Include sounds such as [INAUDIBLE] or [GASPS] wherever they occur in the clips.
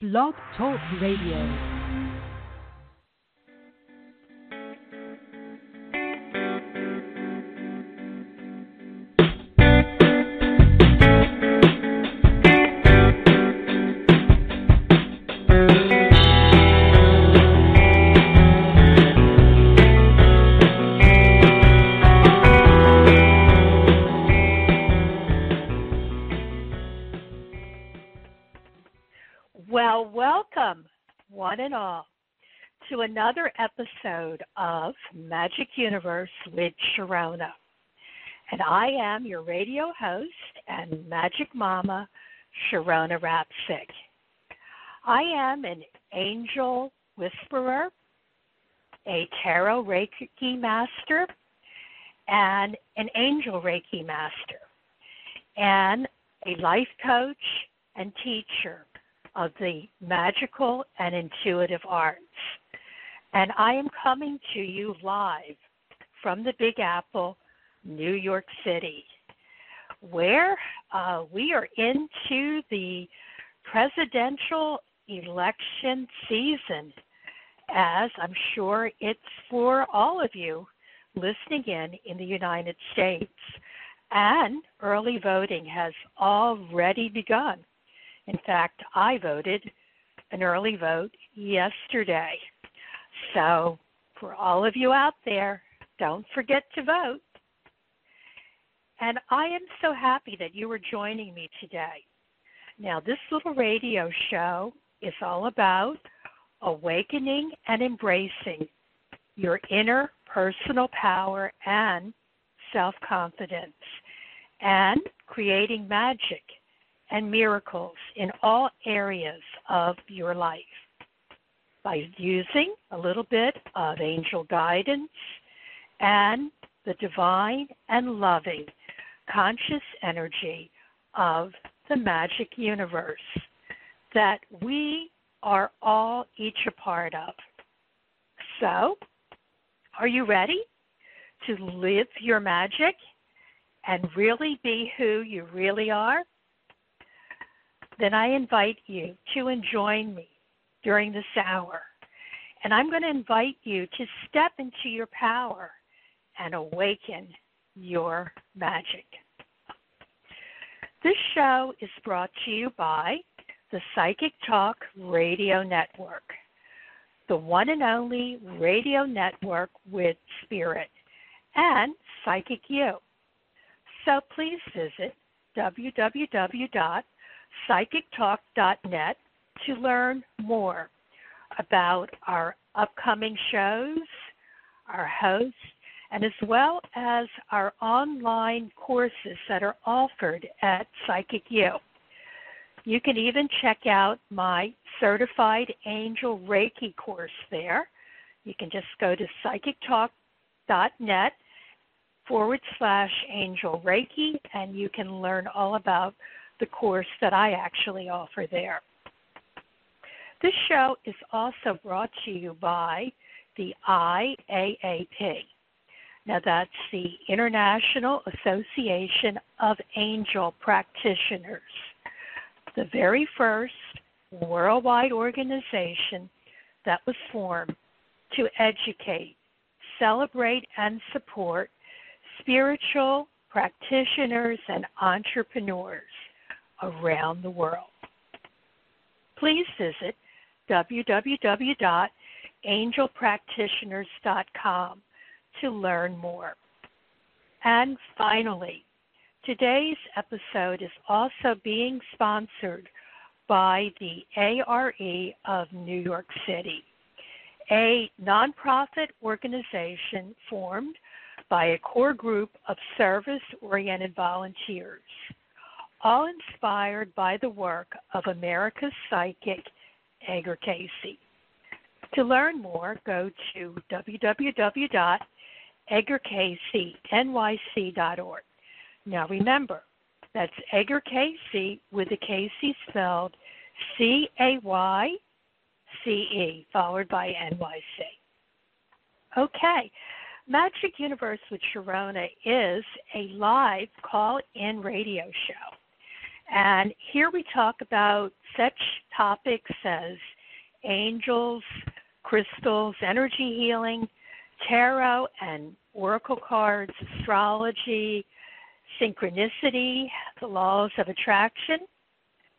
Blog Talk Radio. And all, to another episode of Magic Universe with Sharonah. And I am your radio host and magic mama, Sharonah Rapseik. I am an angel whisperer, a tarot Reiki master, and an angel Reiki master, and a life coach and teacher of the magical and intuitive arts. And I am coming to you live from the Big Apple, New York City, where uh, we are into the presidential election season, as I'm sure it's for all of you listening in in the United States. And early voting has already begun. In fact, I voted an early vote yesterday. So, for all of you out there, don't forget to vote. And I am so happy that you are joining me today. Now, this little radio show is all about awakening and embracing your inner personal power and self confidence and creating magic and miracles in all areas of your life by using a little bit of angel guidance and the divine and loving conscious energy of the magic universe that we are all each a part of. So, are you ready to live your magic and really be who you really are? Then I invite you to join me during this hour. And I'm going to invite you to step into your power and awaken your magic. This show is brought to you by the Psychic Talk Radio Network, the one and only radio network with spirit, and Psychic You. So please visit www psychictalk.net to learn more about our upcoming shows, our hosts, and as well as our online courses that are offered at Psychic. You can even check out my certified angel Reiki course there. You can just go to psychictalk.net forward slash angel Reiki and you can learn all about the course that I actually offer there. This show is also brought to you by the IAAP. Now, that's the International Association of Angel Practitioners, the very first worldwide organization that was formed to educate, celebrate, and support spiritual practitioners and entrepreneurs around the world. Please visit www.angelpractitioners.com to learn more. And finally, today's episode is also being sponsored by the ARE of New York City, a nonprofit organization formed by a core group of service oriented volunteers all inspired by the work of America's psychic Edgar Cayce. To learn more, go to www.edgarcaycenyc.org. Now remember, that's Edgar Cayce with the Cayce spelled C A Y C E, followed by N Y C. Okay, Magic Universe with Sharonah is a live call in radio show And here we talk about such topics as angels, crystals, energy healing, tarot and oracle cards, astrology, synchronicity, the laws of attraction,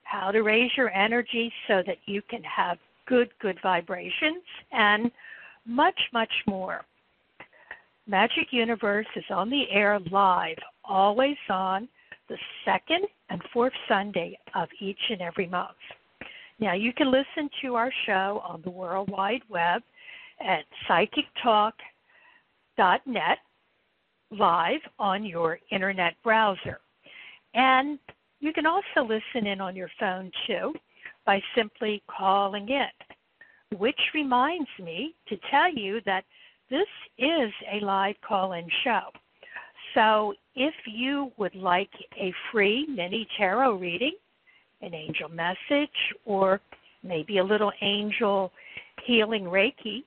how to raise your energy so that you can have good, good vibrations, and much, much more. Magic Universe is on the air live, always on the second and fourth Sunday of each and every month. Now, you can listen to our show on the World Wide Web at psychictalk.net live on your internet browser. And you can also listen in on your phone too by simply calling in, which reminds me to tell you that this is a live call in show. So if you would like a free mini tarot reading, an angel message, or maybe a little angel healing Reiki,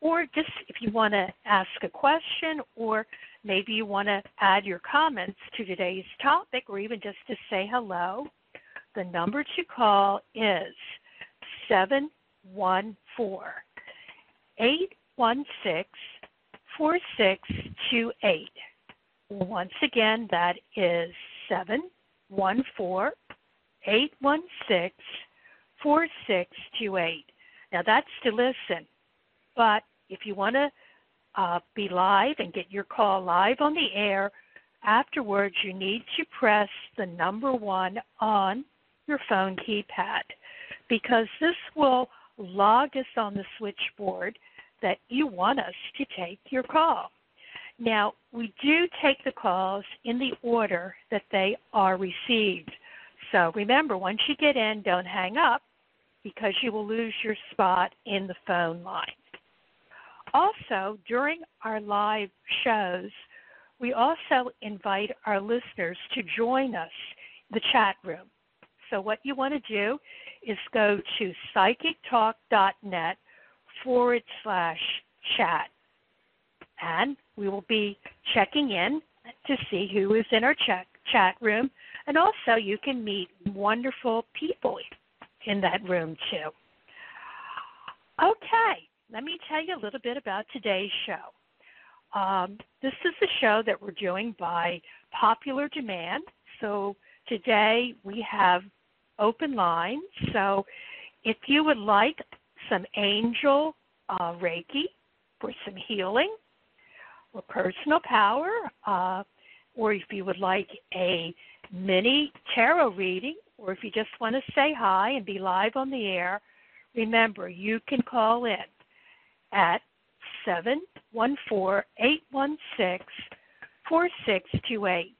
or just if you want to ask a question, or maybe you want to add your comments to today's topic, or even just to say hello, the number to call is 714 816 4628. Once again, that is 714 816 4628. Now that's to listen, but if you want to uh, be live and get your call live on the air, afterwards you need to press the number one on your phone keypad because this will log us on the switchboard that you want us to take your call. Now, we do take the calls in the order that they are received. So remember, once you get in, don't hang up because you will lose your spot in the phone line. Also, during our live shows, we also invite our listeners to join us the chat room. So what you want to do is go to psychictalk.net forward slash chat. And we will be checking in to see who is in our chat, chat room. And also, you can meet wonderful people in that room too. Okay, let me tell you a little bit about today's show. Um, this is a show that we're doing by popular demand. So today we have open lines. So if you would like some angel uh, Reiki for some healing or personal power, uh, or if you would like a mini tarot reading, or if you just want to say hi and be live on the air, remember you can call in at 714 816 4628.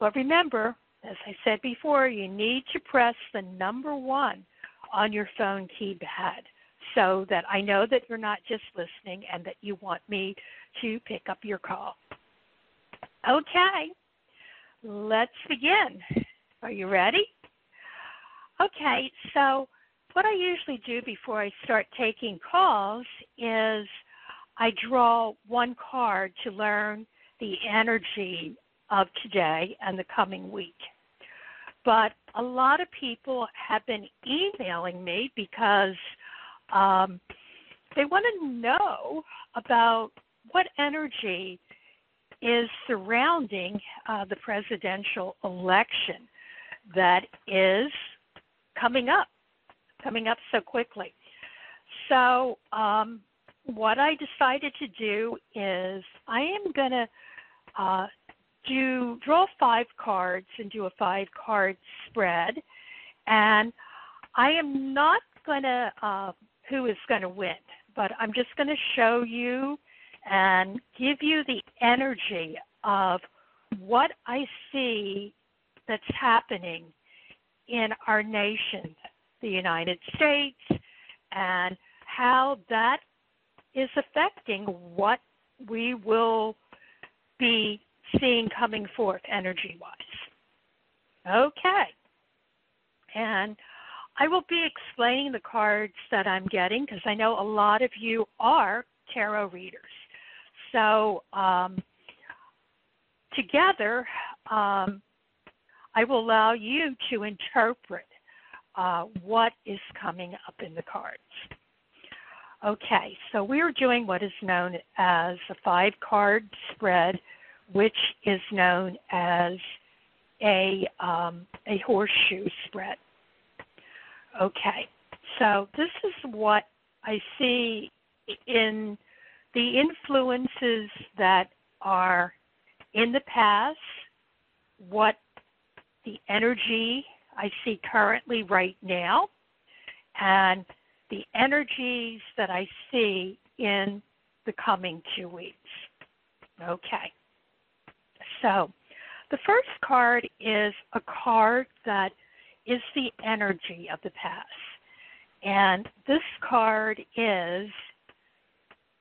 But remember, as I said before, you need to press the number one on your phone keypad so that I know that you're not just listening and that you want me to pick up your call. Okay, let's begin. Are you ready? Okay, so what I usually do before I start taking calls is I draw one card to learn the energy of today and the coming week. But a lot of people have been emailing me because um, they want to know about what energy is surrounding uh, the presidential election that is coming up, coming up so quickly. So, um, what I decided to do is I am going to uh, do draw five cards and do a five card spread, and I am not going to uh, who is going to win, but I'm just going to show you and give you the energy of what I see that's happening in our nation, the United States, and how that is affecting what we will be seeing coming forth energy wise. Okay. And I will be explaining the cards that I'm getting because I know a lot of you are tarot readers. So, um, together, um, I will allow you to interpret uh, what is coming up in the cards. Okay, so we are doing what is known as a five card spread, which is known as a um, a horseshoe spread. Okay, so this is what I see in the influences that are in the past, what the energy I see currently right now, and the energies that I see in the coming two weeks. Okay. So, the first card is a card that is the energy of the past. And this card is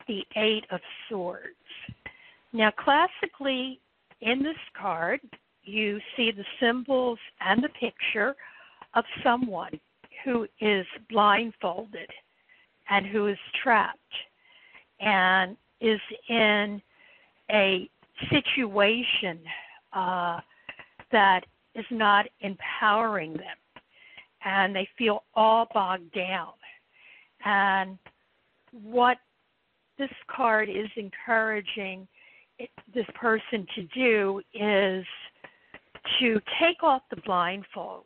the Eight of Swords. Now, classically, in this card, you see the symbols and the picture of someone who is blindfolded and who is trapped and is in a situation uh, that is not empowering them and they feel all bogged down. And what this card is encouraging this person to do is to take off the blindfolds,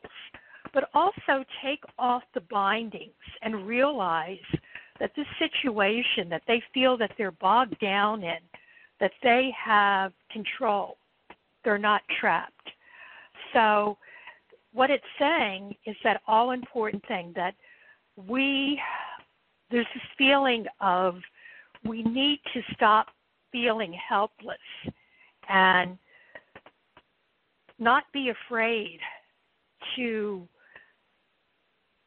but also take off the bindings and realize that this situation that they feel that they're bogged down in, that they have control. They're not trapped. So what it's saying is that all important thing that we there's this feeling of we need to stop feeling helpless and not be afraid to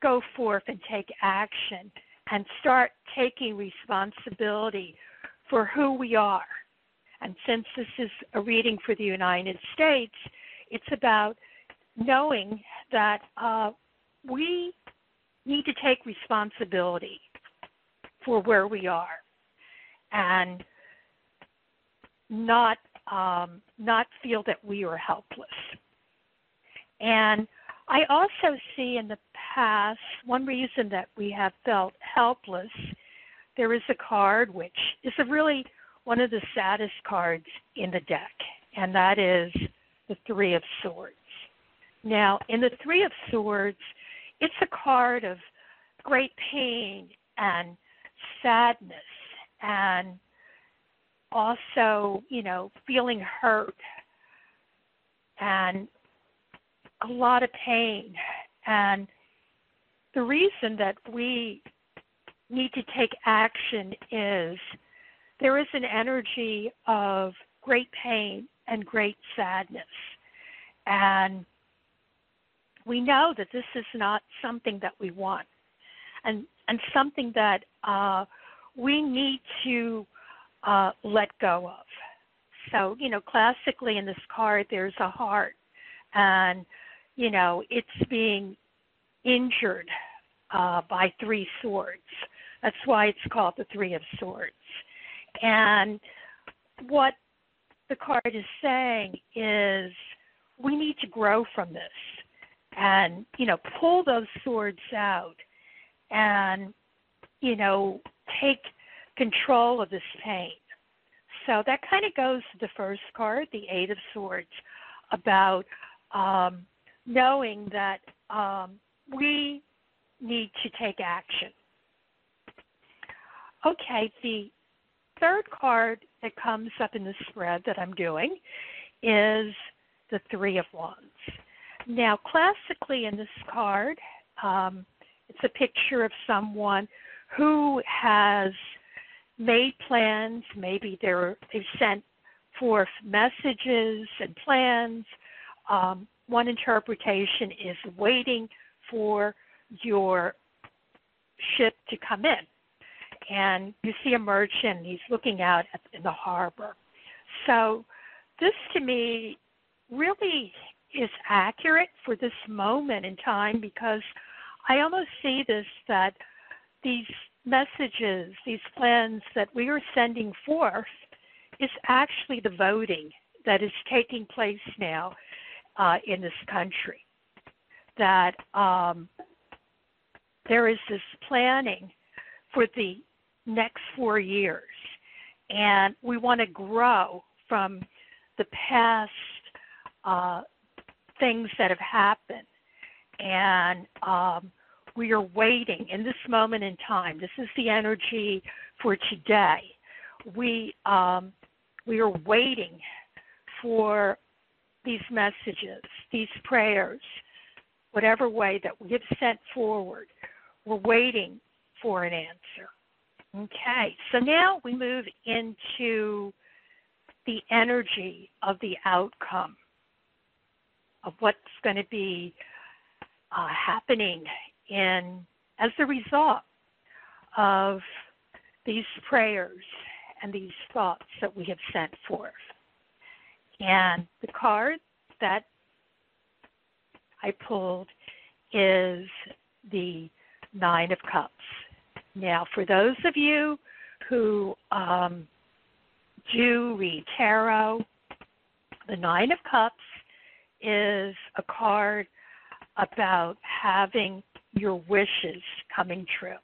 go forth and take action and start taking responsibility for who we are. And since this is a reading for the United States, it's about knowing that uh, we need to take responsibility for where we are and not um, not feel that we are helpless. And I also see in the past one reason that we have felt helpless. There is a card which is a really one of the saddest cards in the deck, and that is the Three of Swords. Now, in the Three of Swords, it's a card of great pain and sadness and also, you know, feeling hurt and a lot of pain. And the reason that we need to take action is there is an energy of great pain and great sadness. And we know that this is not something that we want and and something that uh, we need to uh, let go of. So, you know, classically in this card, there's a heart, and, you know, it's being injured uh, by three swords. That's why it's called the Three of Swords. And what the card is saying is we need to grow from this and, you know, pull those swords out and, you know, take control of this pain. So that kind of goes to the first card, the Eight of Swords, about um, knowing that um, we need to take action. Okay, the third card that comes up in the spread that I'm doing is the Three of Wands. Now, classically in this card, um, it's a picture of someone who has made plans. Maybe they're, they've sent forth messages and plans. Um, one interpretation is waiting for your ship to come in. And you see a merchant, he's looking out at, in the harbor. So, this to me really is accurate for this moment in time because I almost see this that these messages, these plans that we are sending forth, is actually the voting that is taking place now. uh, in this country. That um, there is this planning for the next four years, and we want to grow from the past uh, things that have happened, and um, we are waiting in this moment in time. This is the energy for today. We um, we are waiting for these messages, these prayers, whatever way that we have sent forward. We're waiting for an answer. Okay, so now we move into the energy of the outcome of what's going to be uh, happening in as a result of these prayers and these thoughts that we have sent forth. And the card that I pulled is the Nine of Cups. Now, for those of you who um, do read tarot, the Nine of Cups is a card about having your wishes coming true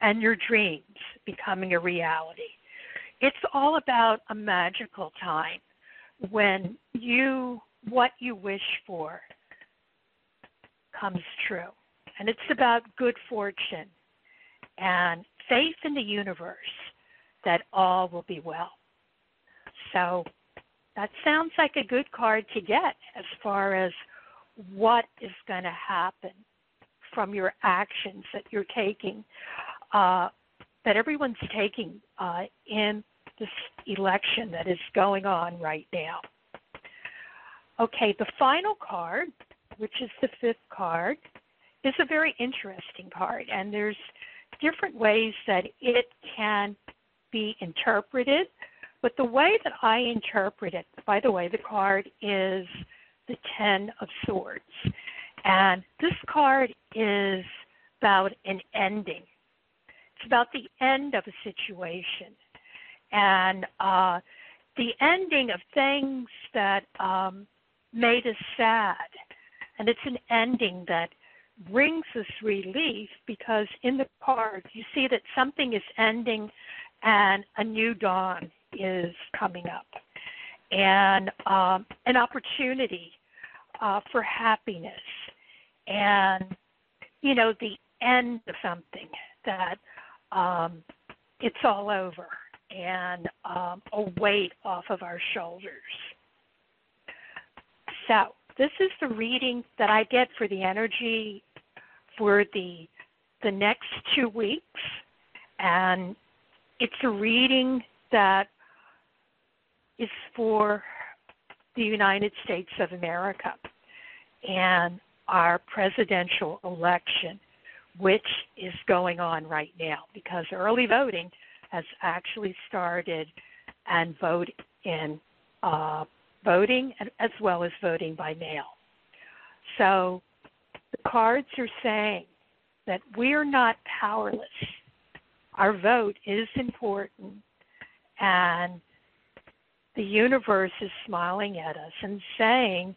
and your dreams becoming a reality. It's all about a magical time when you what you wish for comes true. And it's about good fortune and faith in the universe that all will be well. So that sounds like a good card to get as far as what is going to happen from your actions that you're taking, uh, that everyone's taking uh, in this election that is going on right now. Okay, the final card, which is the fifth card, is a very interesting card, and there's different ways that it can be interpreted. But the way that I interpret it, by the way, the card is the Ten of Swords. And this card is about an ending. It's about the end of a situation and uh, the ending of things that um, made us sad. And it's an ending that brings us relief because in the card you see that something is ending and a new dawn is coming up. And um, an opportunity uh, for happiness and you know the end of something that um, it's all over and um, a weight off of our shoulders. So this is the reading that I get for the energy for the the next two weeks, and it's a reading that is for the United States of America and our presidential election, which is going on right now because early voting has actually started and vote in uh, voting as well as voting by mail. So the cards are saying that we are not powerless. Our vote is important, and the universe is smiling at us and saying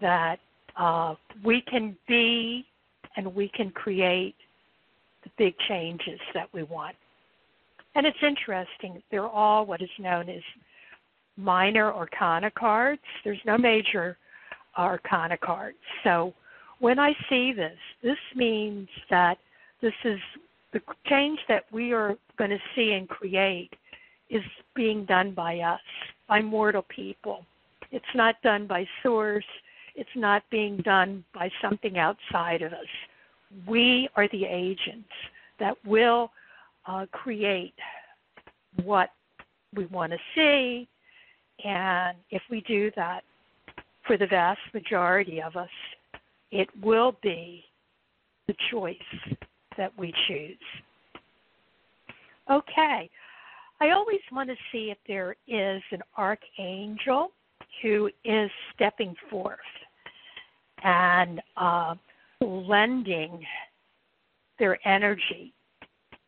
that uh, we can be and we can create the big changes that we want. And it's interesting, they're all what is known as minor arcana cards. There's no major arcana cards. So when I see this, this means that this is the change that we are going to see and create is being done by us, by mortal people. It's not done by source, it's not being done by something outside of us. We are the agents that will uh, create what we want to see. And if we do that, for the vast majority of us, it will be the choice that we choose. Okay, I always want to see if there is an archangel who is stepping forth and uh, lending their energy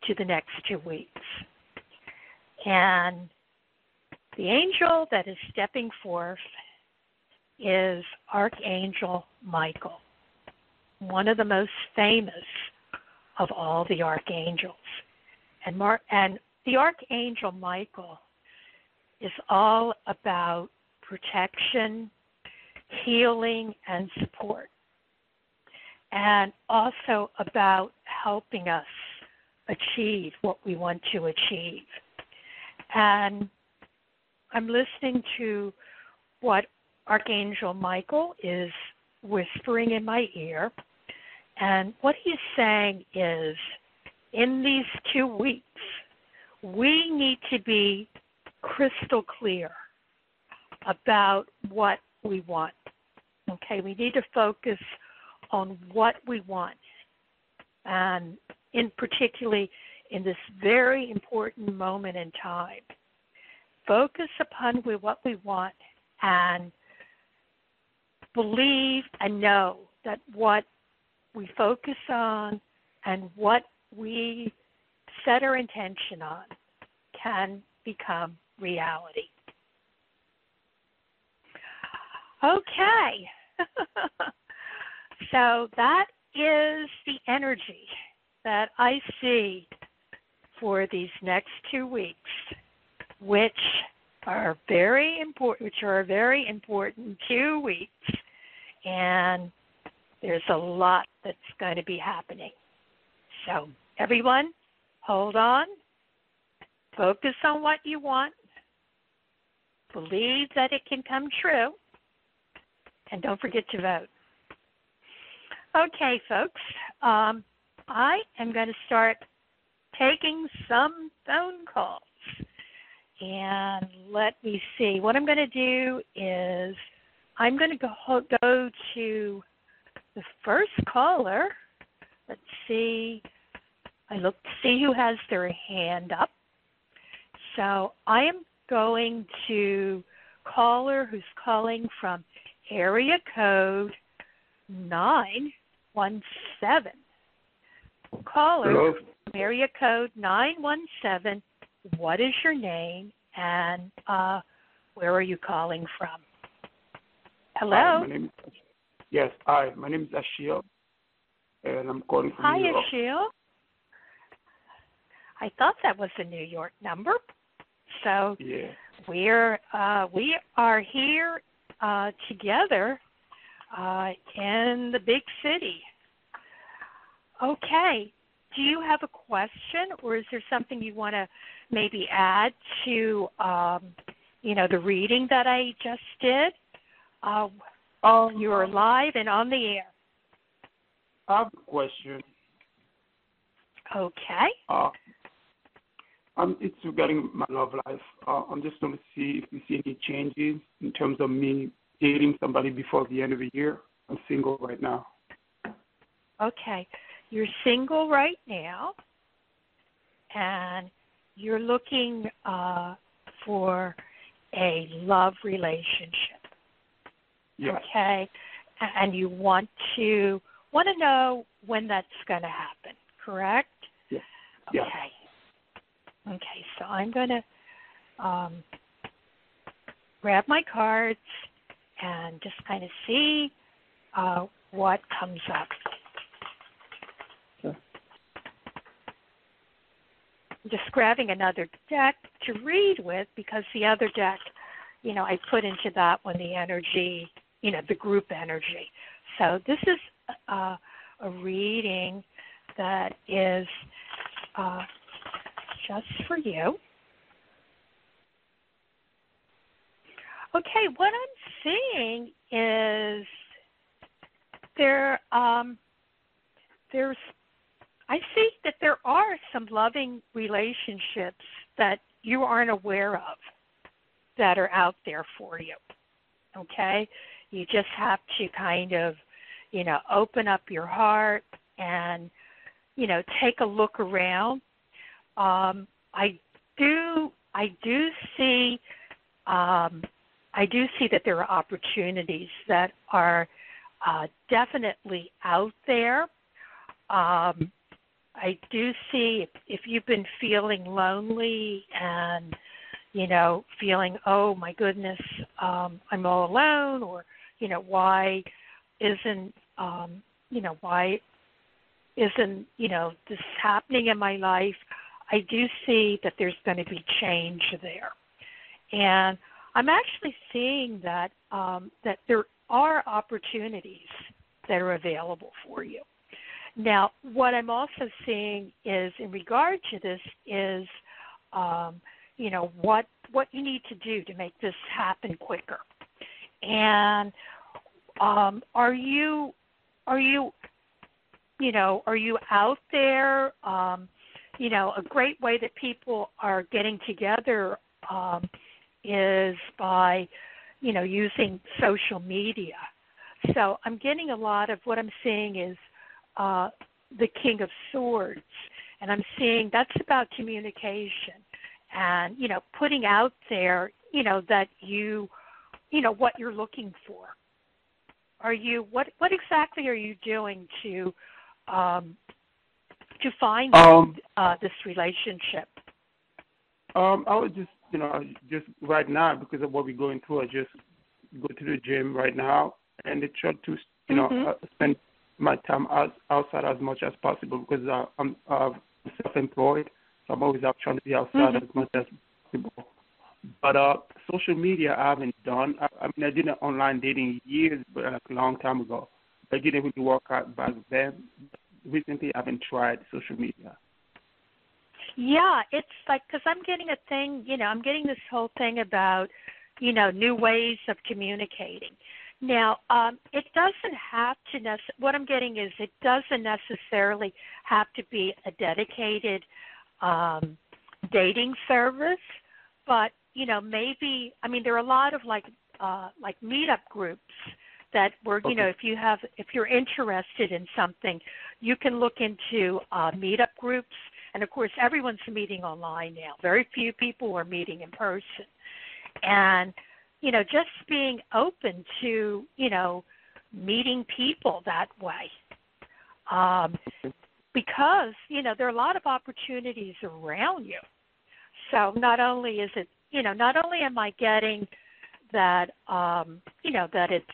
to the next two weeks. And the angel that is stepping forth is Archangel Michael, one of the most famous of all the archangels. And, Mar- and the Archangel Michael is all about protection, healing, and support, and also about helping us achieve what we want to achieve. And I'm listening to what Archangel Michael is whispering in my ear. And what he's saying is in these two weeks, we need to be crystal clear about what we want. Okay, we need to focus on what we want. And in particularly in this very important moment in time, focus upon what we want and believe and know that what we focus on and what we set our intention on can become reality. Okay. [LAUGHS] so that is the energy that I see for these next two weeks, which are very important, which are very important two weeks, and there's a lot that's going to be happening. So, everyone, hold on, focus on what you want, believe that it can come true, and don't forget to vote. Okay, folks, um, I am going to start taking some phone calls. And let me see. What I'm going to do is I'm going to go, go to the first caller. Let's see. I look to see who has their hand up. So I am going to caller who's calling from area code 917. Caller, Hello? area code 917. What is your name and uh, where are you calling from? Hello? Hi, my name is, yes, hi. My name is Ashiel, and I'm calling from Hi, New York. Ashil. I thought that was a New York number. So Yeah. we're uh, we are here uh, together uh, in the big city. Okay. Do you have a question, or is there something you want to maybe add to um, you know the reading that I just did? Uh, Um, you are live and on the air. I have a question. Okay. Uh, it's regarding my love life. Uh, I'm just going to see if you see any changes in terms of me dating somebody before the end of the year. I'm single right now. Okay. You're single right now, and you're looking uh, for a love relationship. Yes. Okay. And you want to want to know when that's going to happen, correct? Yes. Okay. Okay. So I'm going to um, grab my cards and just kind of see uh, what comes up. I'm just grabbing another deck to read with because the other deck, you know, I put into that one the energy, you know, the group energy. So this is uh, a reading that is uh, just for you. Okay, what I'm seeing is there um, there's I see that there are some loving relationships that you aren't aware of that are out there for you. Okay? You just have to kind of, you know, open up your heart and, you know, take a look around. Um, I do I do see um, I do see that there are opportunities that are uh, definitely out there. Um, I do see if, if you've been feeling lonely and you know feeling oh my goodness um, I'm all alone or you know, why isn't um, you know, why isn't, you know, this happening in my life? I do see that there's going to be change there. And I'm actually seeing that um, that there are opportunities that are available for you. Now, what I'm also seeing is, in regard to this, is um, you know what what you need to do to make this happen quicker. And um, are you are you you know are you out there? Um, you know, a great way that people are getting together um, is by you know using social media. So I'm getting a lot of what I'm seeing is uh, the King of Swords, and I'm seeing that's about communication and you know putting out there you know that you you know what you're looking for are you what what exactly are you doing to um to find um, uh this relationship um i would just you know just right now because of what we're going through i just go to the gym right now and I try to you know mm-hmm. uh, spend my time out, outside as much as possible because uh, i'm uh, self-employed so I'm always out trying to be outside mm-hmm. as much as possible. But uh, social media, I haven't done. I, I mean, I did an online dating years, but like a long time ago. I didn't really work out back then. Recently, haven't tried social media. Yeah, it's like because I'm getting a thing. You know, I'm getting this whole thing about, you know, new ways of communicating. Now, um, it doesn't have to. Nec- what I'm getting is it doesn't necessarily have to be a dedicated um, dating service, but you know maybe I mean there are a lot of like uh, like meetup groups that were you know if you have if you're interested in something, you can look into uh, meetup groups, and of course everyone's meeting online now. Very few people are meeting in person, and you know just being open to you know meeting people that way. Um, because you know there are a lot of opportunities around you. So not only is it you know not only am I getting that um, you know that it's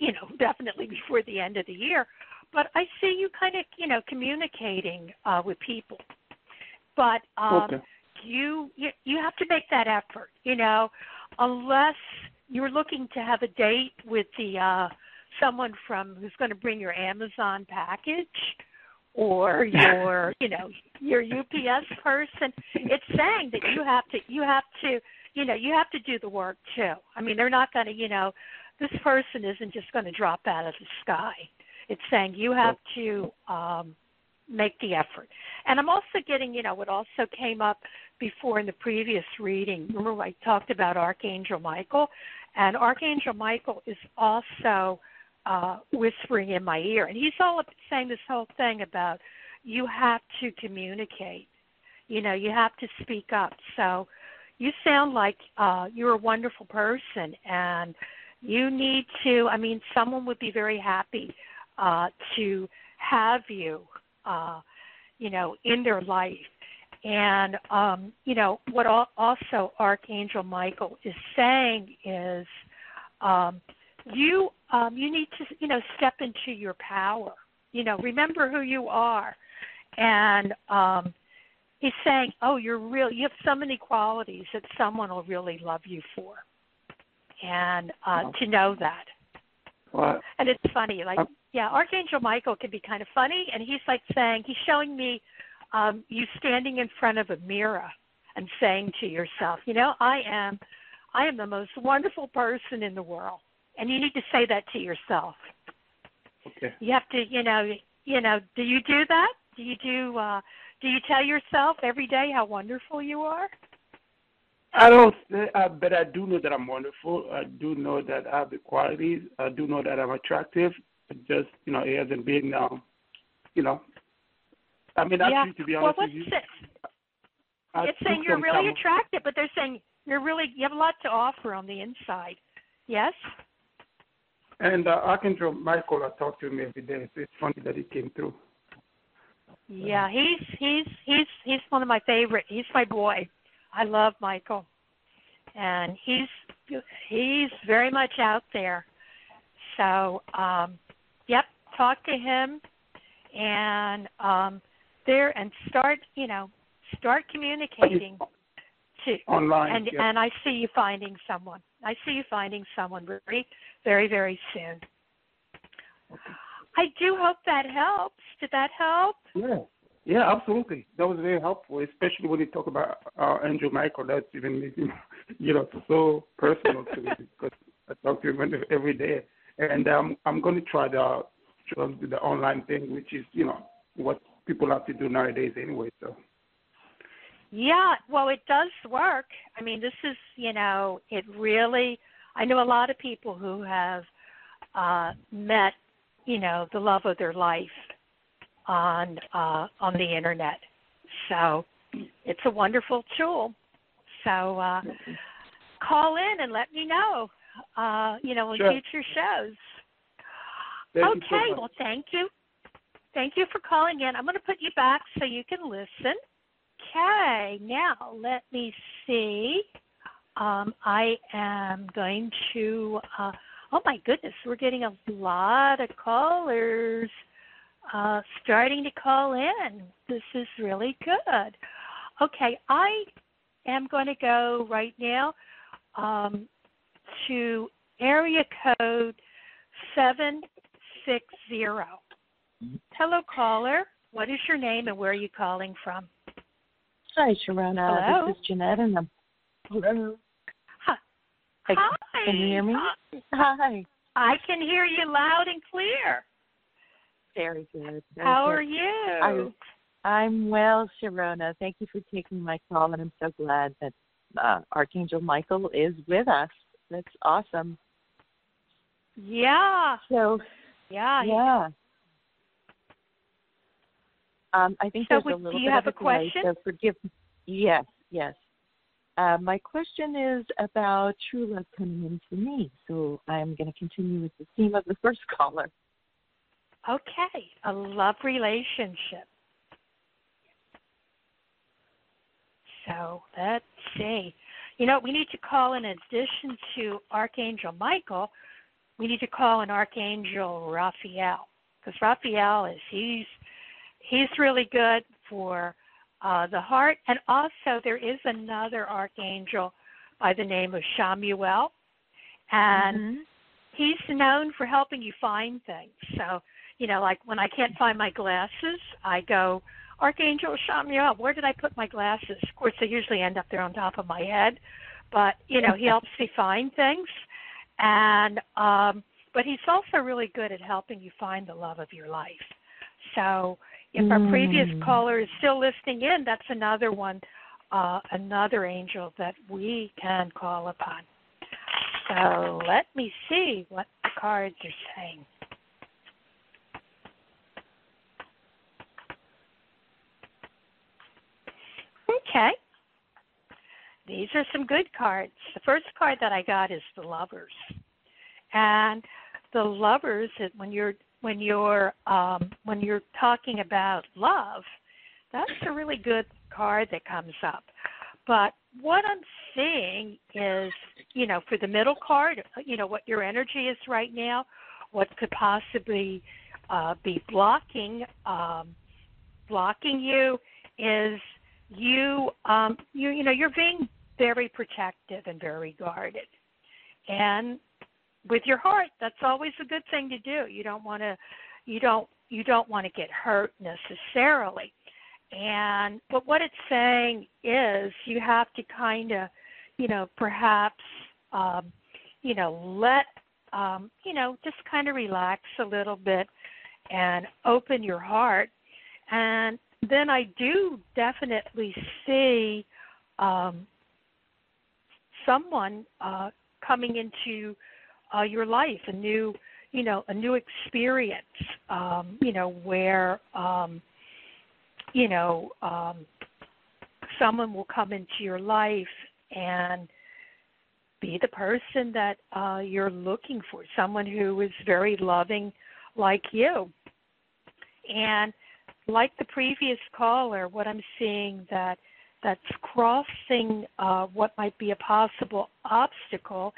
you know [LAUGHS] definitely before the end of the year, but I see you kind of you know communicating uh, with people. But um, okay. you, you you have to make that effort. You know, unless you're looking to have a date with the uh, someone from who's going to bring your Amazon package or [LAUGHS] your you know your UPS person it's saying that you have to you have to you know you have to do the work too i mean they're not going to you know this person isn't just going to drop out of the sky it's saying you have to um make the effort and i'm also getting you know what also came up before in the previous reading remember i talked about archangel michael and archangel michael is also uh, whispering in my ear. And he's all saying this whole thing about you have to communicate. You know, you have to speak up. So you sound like uh, you're a wonderful person, and you need to. I mean, someone would be very happy uh, to have you, uh, you know, in their life. And um, you know what? Also, Archangel Michael is saying is. Um, you um, you need to you know step into your power. You know, remember who you are, and um, he's saying, "Oh, you're real. You have so many qualities that someone will really love you for." And uh, to know that. And it's funny, like yeah, Archangel Michael can be kind of funny, and he's like saying he's showing me um, you standing in front of a mirror and saying to yourself, you know, I am, I am the most wonderful person in the world and you need to say that to yourself. Okay. You have to, you know, you know. Do you do that? Do you do? uh Do you tell yourself every day how wonderful you are? I don't, uh, but I do know that I'm wonderful. I do know that I have the qualities. I do know that I'm attractive. It just, you know, it hasn't been, um, you know. I mean, yeah. actually, to be honest well, with you, it? I it's saying you're really time- attractive, but they're saying you're really you have a lot to offer on the inside. Yes. And uh, Archangel Michael, I talk to him every day. So it's funny that he came through. Yeah, he's he's he's he's one of my favorite. He's my boy. I love Michael, and he's he's very much out there. So, um, yep, talk to him and um, there and start, you know, start communicating to online. and yeah. and I see you finding someone. I see you finding someone very, very, very soon. I do hope that helps. Did that help? Yeah, yeah, absolutely. That was very helpful, especially when you talk about uh, Archangel Michael. That's even [LAUGHS] you know, so personal to me because I talk to him every day, and um, I'm going to try the the online thing, which is you know what people have to do nowadays anyway. So. Yeah, well, it does work. I mean, this is, you know, it really. I know a lot of people who have uh, met, you know, the love of their life on uh, on the internet. So it's a wonderful tool. So uh, call in and let me know. Uh, you know, in Sure. future shows. Thank you so okay, well, thank you. Thank you for calling in. I'm going to put you back so you can listen. Okay, now let me see. Um, I am going to. Uh, oh my goodness, we're getting a lot of callers uh, starting to call in. This is really good. Okay, I am going to go right now um, to area code seven six zero. Hello, caller. What is your name and where are you calling from? Hi, Sharonah. Hello? This is Jeanette, and I'm. Hello. Hi. Hi. Can you hear me? Hi. I can hear you loud and clear. Very good. Very How good. are you? I'm well, Sharonah. Thank you for taking my call, and I'm so glad that uh, Archangel Michael is with us. That's awesome. yeah. So, Yeah. yeah. Um, I think So there's would- a little do you bit have of a delay, question? So forgive. Yes, yes. Uh, my question is about true love coming into me. So I'm going to continue with the theme of the first [LAUGHS] caller. Okay. A love relationship. So let's see. You know, we need to call in addition to Archangel Michael, we need to call in Archangel Raphael because Raphael is he's he's really good for uh, the heart, and also there is another archangel by the name of Chamuel, and Mhm. he's known for helping you find things. So, you know, like when I can't find my glasses, I go, Archangel Chamuel, where did I put my glasses? Of course, they usually end up there on top of my head, but you know, he [LAUGHS] helps me find things, and um, but he's also really good at helping you find the love of your life. So, if our previous Mm. caller is still listening in, that's another one, uh, another angel that we can call upon. So let me see what the cards are saying. Okay. These are some good cards. The first card that I got is the lovers. And the lovers when you're when you're um when you're talking about love, that's a really good card that comes up. But what I'm seeing is, you know, for the middle card, you know, what your energy is right now, what could possibly uh, be blocking um, blocking you is you um, you you know you're being very protective and very guarded, and with your heart, that's always a good thing to do. You don't want to you don't you don't want to get hurt necessarily. And but what it's saying is you have to kind of, you know, perhaps um, you know, let um, you know, just kind of relax a little bit and open your heart. And then I do definitely see um, someone uh, coming into uh, your life, a new, you know, a new experience, um, you know, where, um, you know, um, someone will come into your life and be the person that uh, you're looking for, someone who is very loving like you. And like the previous caller, what I'm seeing that that's crossing uh, what might be a possible obstacle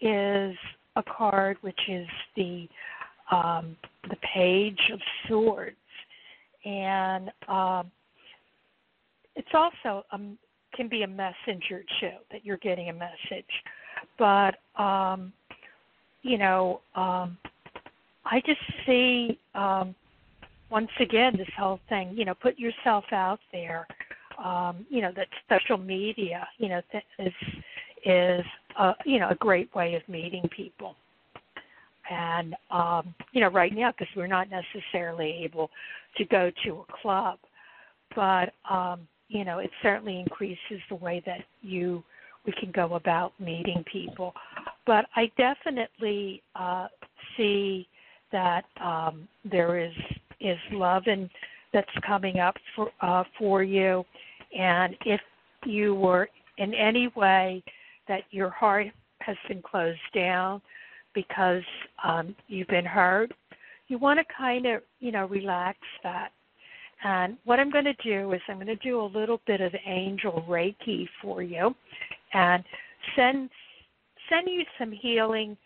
is a card which is the um, the Page of Swords, and um, it's also um, can be a messenger too that you're getting a message, but um, you know um, I just see um, once again this whole thing. You know, put yourself out there. Um, you know that social media. You know th- is is a, you know a great way of meeting people. And um, you know, right now because we're not necessarily able to go to a club, but um, you know, it certainly increases the way that you we can go about meeting people. But I definitely uh, see that um, there is is love and that's coming up for uh, for you, and if you were in any way that your heart has been closed down because um, you've been hurt, you want to kind of you know relax that. And what I'm going to do is I'm going to do a little bit of angel reiki for you, and send send you some healing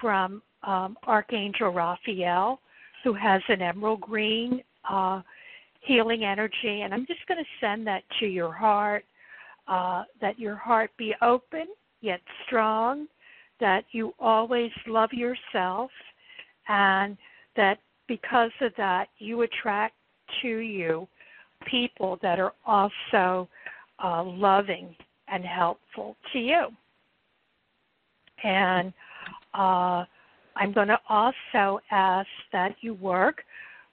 from um, Archangel Raphael, who has an emerald green uh, healing energy, and I'm just going to send that to your heart. Uh, that your heart be open yet strong, that you always love yourself, and that because of that, you attract to you people that are also uh, loving and helpful to you. And uh, I'm going to also ask that you work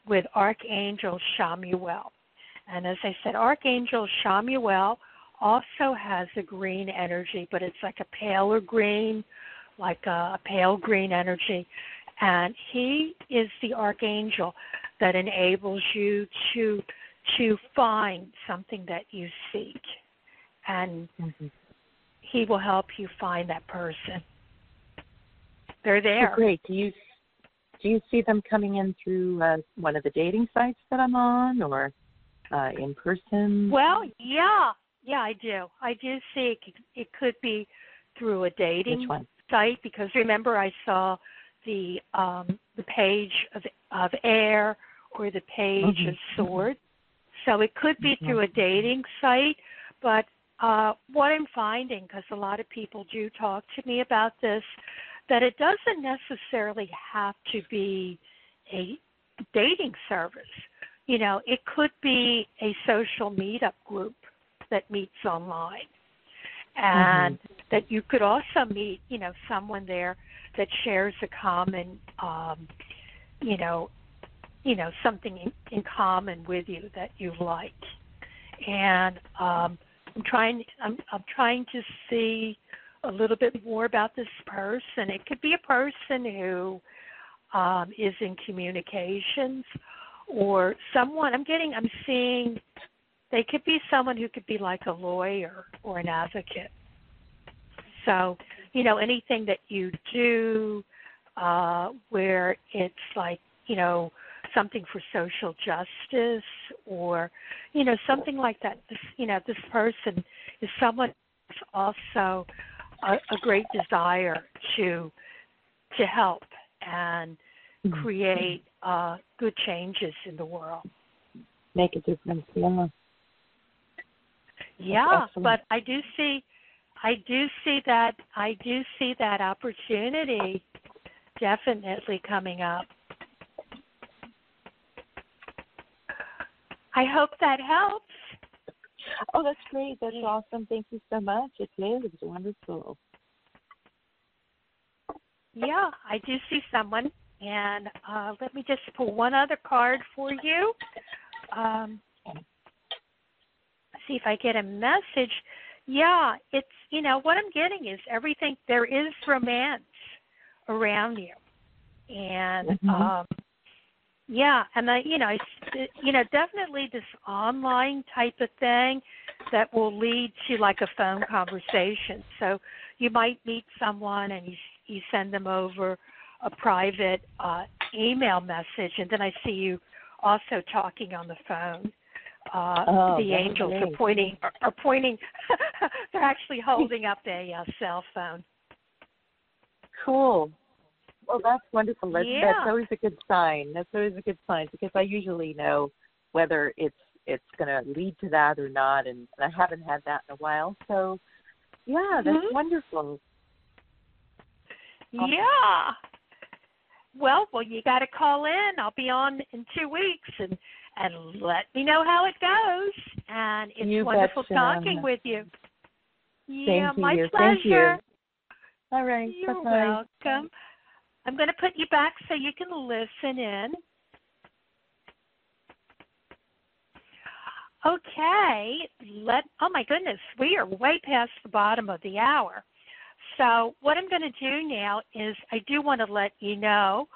with Archangel Chamuel. And as I said, Archangel Chamuel also has a green energy, but it's like a paler green, like a, pale green energy. And he is the archangel that enables you to to find something that you seek. And mm-hmm. he will help you find that person. They're there. Oh, great. Do you do you see them coming in through uh, one of the dating sites that I'm on, or uh, in person? Well, yeah, yeah, I do. I do see it. It could be through a dating site because remember I saw the um, the page of of air or the page mm-hmm. of swords. So it could be mm-hmm. through a dating site, but uh, what I'm finding, because a lot of people do talk to me about this, that it doesn't necessarily have to be a dating service. You know, it could be a social meetup group that meets online and mm-hmm. that you could also meet you know someone there that shares a common um you know you know something in, in common with you that you like and um i'm trying i'm i'm trying to see a little bit more about this person it could be a person who um is in communications or someone i'm getting i'm seeing they could be someone who could be like a lawyer or an advocate. So, you know, anything that you do uh, where it's like, you know, something for social justice or, you know, something like that. This, you know, this person is someone also a, a great desire to to help and mm-hmm. create uh, good changes in the world. Make a difference, yeah. Yeah, but I do see I do see that I do see that opportunity definitely coming up. I hope that helps. Oh, that's great. That's awesome. Thank you so much. It is wonderful. Yeah, I do see someone. And uh, let me just pull one other card for you. Um, see if I get a message. Yeah, it's you know what I'm getting is everything. There is romance around you, and mm-hmm. um, yeah, and I you know I, you know definitely this online type of thing that will lead to like a phone conversation. So you might meet someone and you you send them over a private uh, email message, and then I see you also talking on the phone uh, oh, the angels are pointing are, are pointing. [LAUGHS] they're actually holding up a uh, cell phone. Cool. Well, that's wonderful. That's, Yeah. that's always a good sign. That's always a good sign because I usually know whether it's it's going to lead to that or not, and I haven't had that in a while. So, yeah, that's Mhm. wonderful. Awesome. Yeah. Well, well, you got to call in. I'll be on in two weeks, and and let me know how it goes. And it's You wonderful betcha. talking with you. Yeah, Same to my you. pleasure. Thank you. All right. You're Bye-bye. welcome. I'm going to put you back so you can listen in. Okay, let oh my goodness, we are way past the bottom of the hour. So what I'm going to do now is I do want to let you know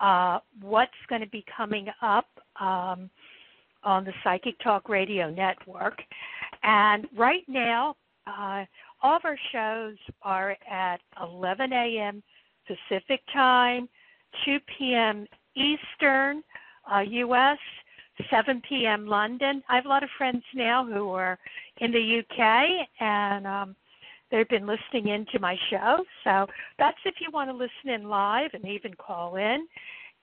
uh, what's going to be coming up um, on the Psychic Talk Radio Network. And right now, uh, all of our shows are at 11 a.m. Pacific time, 2 p.m. Eastern, uh, U.S., 7 p.m. London. I have a lot of friends now who are in the UK, and um, they've been listening in to my show. So that's if you want to listen in live and even call in.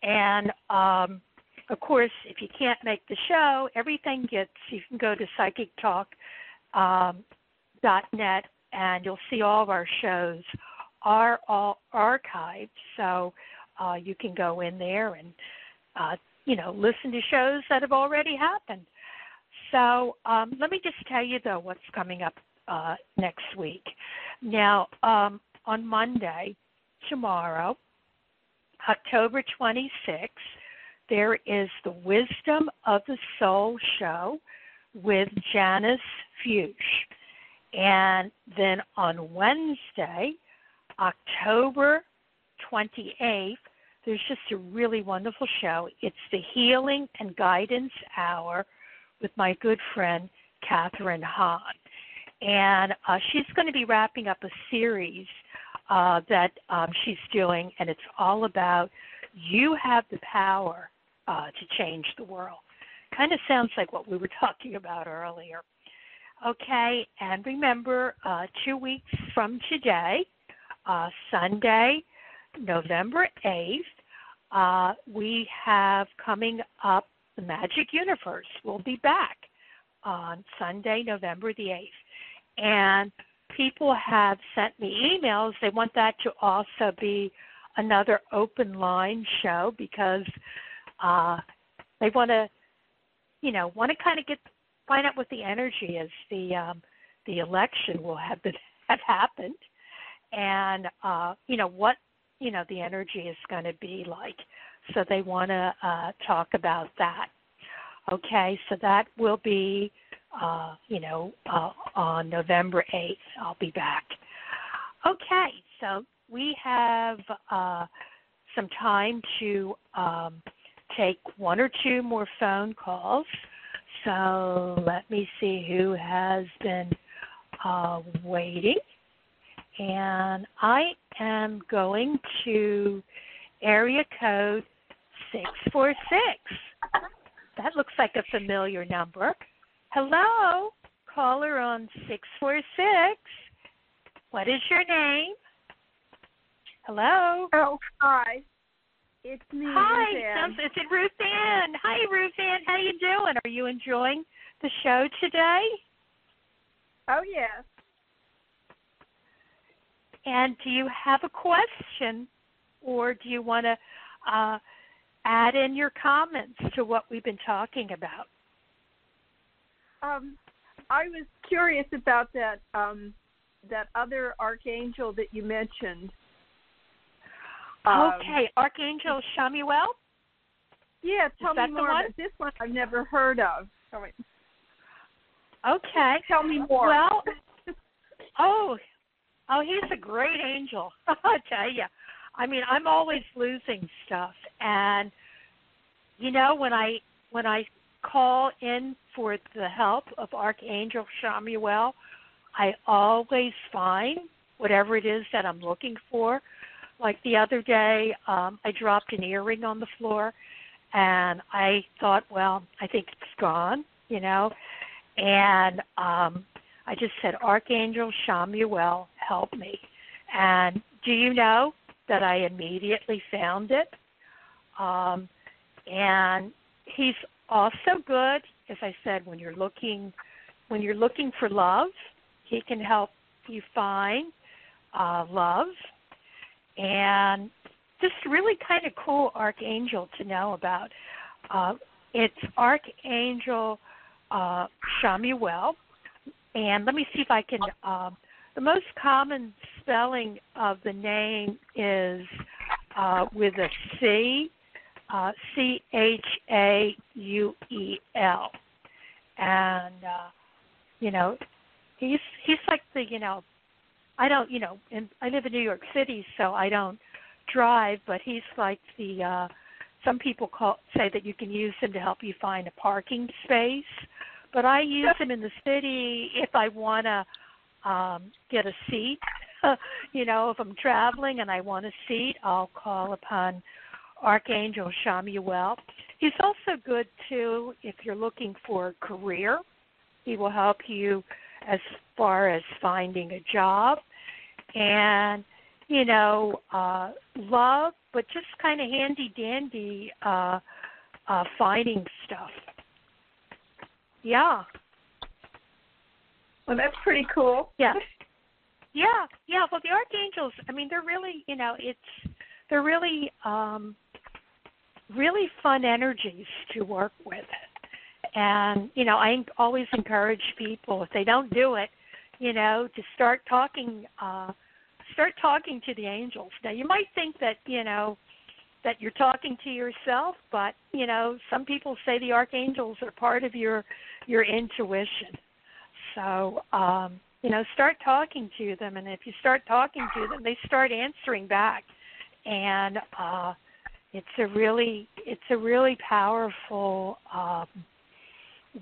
And um, of course, if you can't make the show, everything gets. You can go to Psychic Talk um, dot net, and you'll see all of our shows are all archived. So uh, you can go in there and uh, you know listen to shows that have already happened. So um, let me just tell you though what's coming up uh, next week. Now um, on Monday, tomorrow, October 26th, there is the Wisdom of the Soul show with Janice Fuchs. And then on Wednesday, October 28th, there's just a really wonderful show. It's the Healing and Guidance Hour with my good friend Catherine Hahn. And uh, she's going to be wrapping up a series uh, that um, she's doing, and it's all about you have the power uh, to change the world. Kind of sounds like what we were [LAUGHS] talking about earlier. Okay, and remember, uh, two weeks from today, uh, Sunday, November 8th, uh, we have coming up the Magic Universe. We'll be back on Sunday, November the 8th. And people have sent me emails. They want that to also be another open line show because uh, they want to, you know, want to kind of get find out what the energy is. The um, the election will have been [LAUGHS] have happened, and uh, you know what you know the energy is going to be like. So they want to uh, talk about that. Okay, so that will be uh, you know uh, on November eighth. I'll be back. Okay, so we have uh, some time to um, take one or two more phone calls. So let me see who has been uh, waiting. And I am going to area code 646. That looks like a familiar number. Hello, caller on 646. What is your name? Hello. Oh, hi. It's me, Hi, sounds- is it Ruth Ann? Hi, Ruth Ann. How you doing? Are you enjoying the show today? Oh, yes. And do you have a question, or do you want to uh, add in your comments to what we've been talking about? Um, I was curious about that um, that other archangel that you mentioned. Um, okay, Archangel Chamuel. Yeah, tell me more. About this one I've never heard of. Okay. Tell me more. Well, [LAUGHS] oh, oh, he's a great angel. [LAUGHS] I tell you, I mean, I'm always losing stuff, and you know, when I when I call in for the help of Archangel Chamuel, I always find whatever it is that I'm looking for. Like the other day, um, I dropped an earring on the floor, and I thought, well, I think it's gone, you know, and um, I just said, Archangel Chamuel, help me. And do you know that I immediately found it. Um, and he's also good, as I said, when you're looking when you're looking for love, he can help you find uh, love. And just really kind of cool archangel to know about. Uh, it's Archangel uh, Chamuel, and let me see if I can. Uh, the most common spelling of the name is uh, with a C, uh, C H A U E L, and uh, you know, he's he's like the you know, I don't you know, and I live in New York City, so I don't drive, but he's like the. uh some people call say that you can use him to help you find a parking space, but I use him in the city if I want to um get a seat. [LAUGHS] you know, if I'm traveling and I want a seat, I'll call upon Archangel Chamuel. He's also good too if you're looking for a career. He will help you as far as finding a job and you know, uh love, but just kind of handy dandy uh uh finding stuff. Yeah. Well, that's pretty cool. Yeah. Yeah, yeah. Well, the archangels, I mean, they're really, you know, it's they're really um really fun energies to work with. And, you know, I always encourage people if they don't do it, you know, to start talking uh start talking to the angels. Now, you might think that, you know, that you're talking to yourself, but, you know, some people say the archangels are part of your your intuition. So, um, you know, start talking to them and if you start talking to them, they start answering back. And uh it's a really it's a really powerful um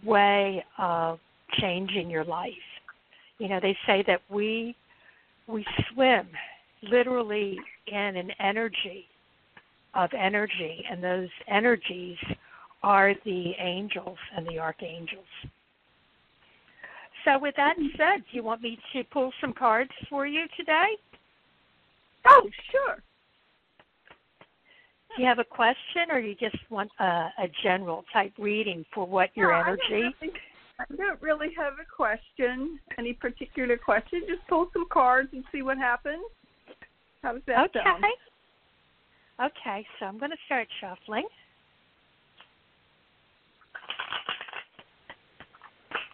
way of changing your life. You know, they say that we we swim literally in an energy of energy, and those energies are the angels and the archangels. So, with that said, do you want me to pull some cards for you today? Oh, sure. Do you have a question, or you just want a, a general type reading for what your No, I energy? don't really- I don't really have a question, any particular question. Just pull some cards and see what happens. How does that okay. sound? Okay, so I'm going to start shuffling.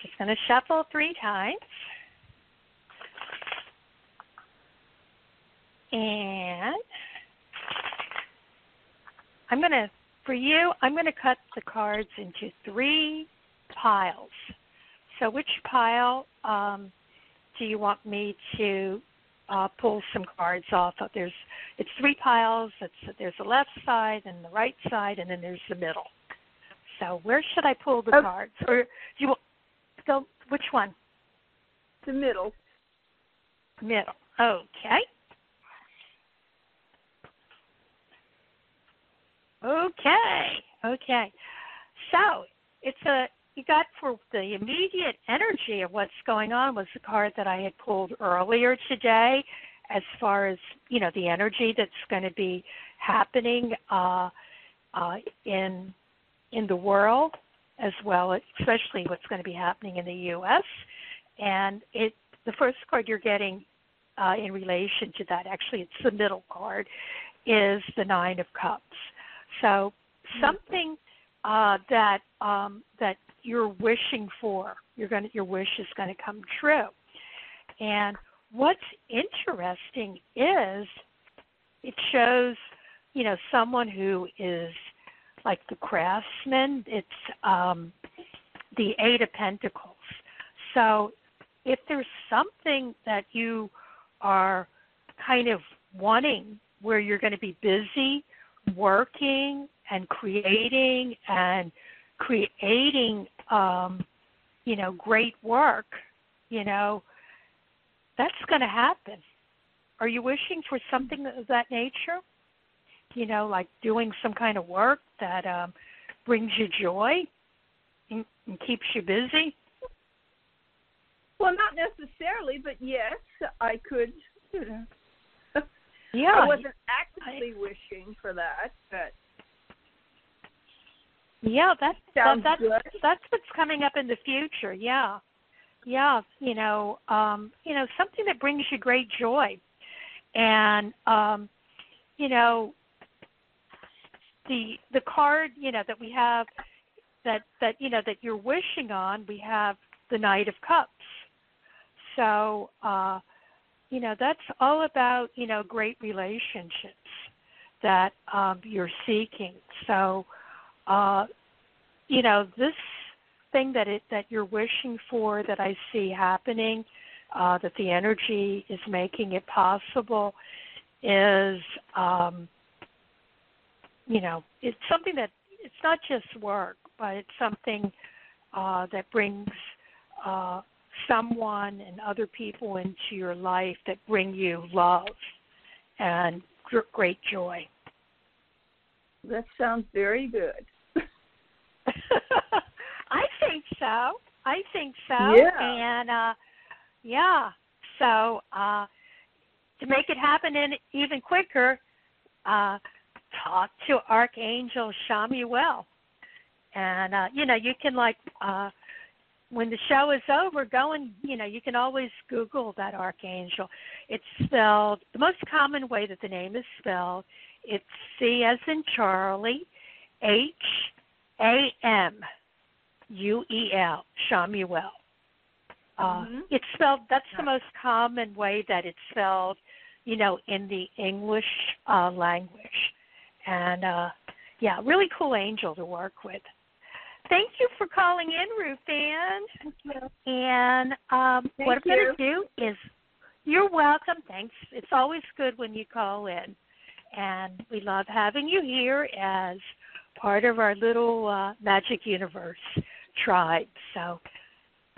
Just going to shuffle three times. And I'm going to, for you, I'm going to cut the cards into three piles. So, which pile um, do you want me to uh, pull some cards off of? There's it's three piles. It's there's the left side and the right side, and then there's the middle. So, where should I pull the Okay. cards? Or do you want go which one? The middle. Middle. Okay. Okay. Okay. So it's a you got for the immediate energy of what's going on was the card that I had pulled earlier today, as far as you know the energy that's going to be happening uh, uh, in in the world, as well, especially what's going to be happening in the U.S. And it the first card you're getting uh, in relation to that, actually, it's the middle card, is the Nine of Cups. So something uh, that um, that you're wishing for, you're going to, your wish is going to come true. And what's interesting is it shows, you know, someone who is like the craftsman. It's um, the Eight of Pentacles. So if there's something that you are kind of wanting where you're going to be busy working and creating and creating um you know great work you know that's going to happen are you wishing for something of that nature you know like doing some kind of work that um brings you joy and, and keeps you busy Well, not necessarily, but yes, I could. You know, [LAUGHS] Yeah. I wasn't actively wishing for that, but Yeah, that's that, that's good. that's what's coming up in the future. Yeah, yeah. You know, um, you know, something that brings you great joy, and um, you know, the the card you know that we have that that you know that you're wishing on. We have the Knight of Cups. So, uh, you know, that's all about you know great relationships that um, you're seeking. So uh, you know, this thing that it that you're wishing for that I see happening, uh, that the energy is making it possible, is um, you know, it's something that it's not just work, but it's something uh, that brings uh, someone and other people into your life that bring you love and gr- great joy. that sounds very good. [LAUGHS] I think so. I think so. Yeah. And uh yeah. So uh to make it happen in even quicker, uh talk to Archangel Chamuel. And uh you know, you can like uh when the show is over, go and you know, you can always Google that archangel. It's spelled the most common way that the name is spelled. It's C as in Charlie, H A M U E L, Chamuel. Uh, Mhm. It's spelled. That's the most common way that it's spelled, you know, in the English uh, language. And uh, yeah, really cool angel to work with. Thank you for calling in, Ruth Ann. And um, Thank what I'm going to do is, you're welcome. Thanks. It's always good when you call in, and we love having you here as part of our little uh, Magic Universe tribe. So,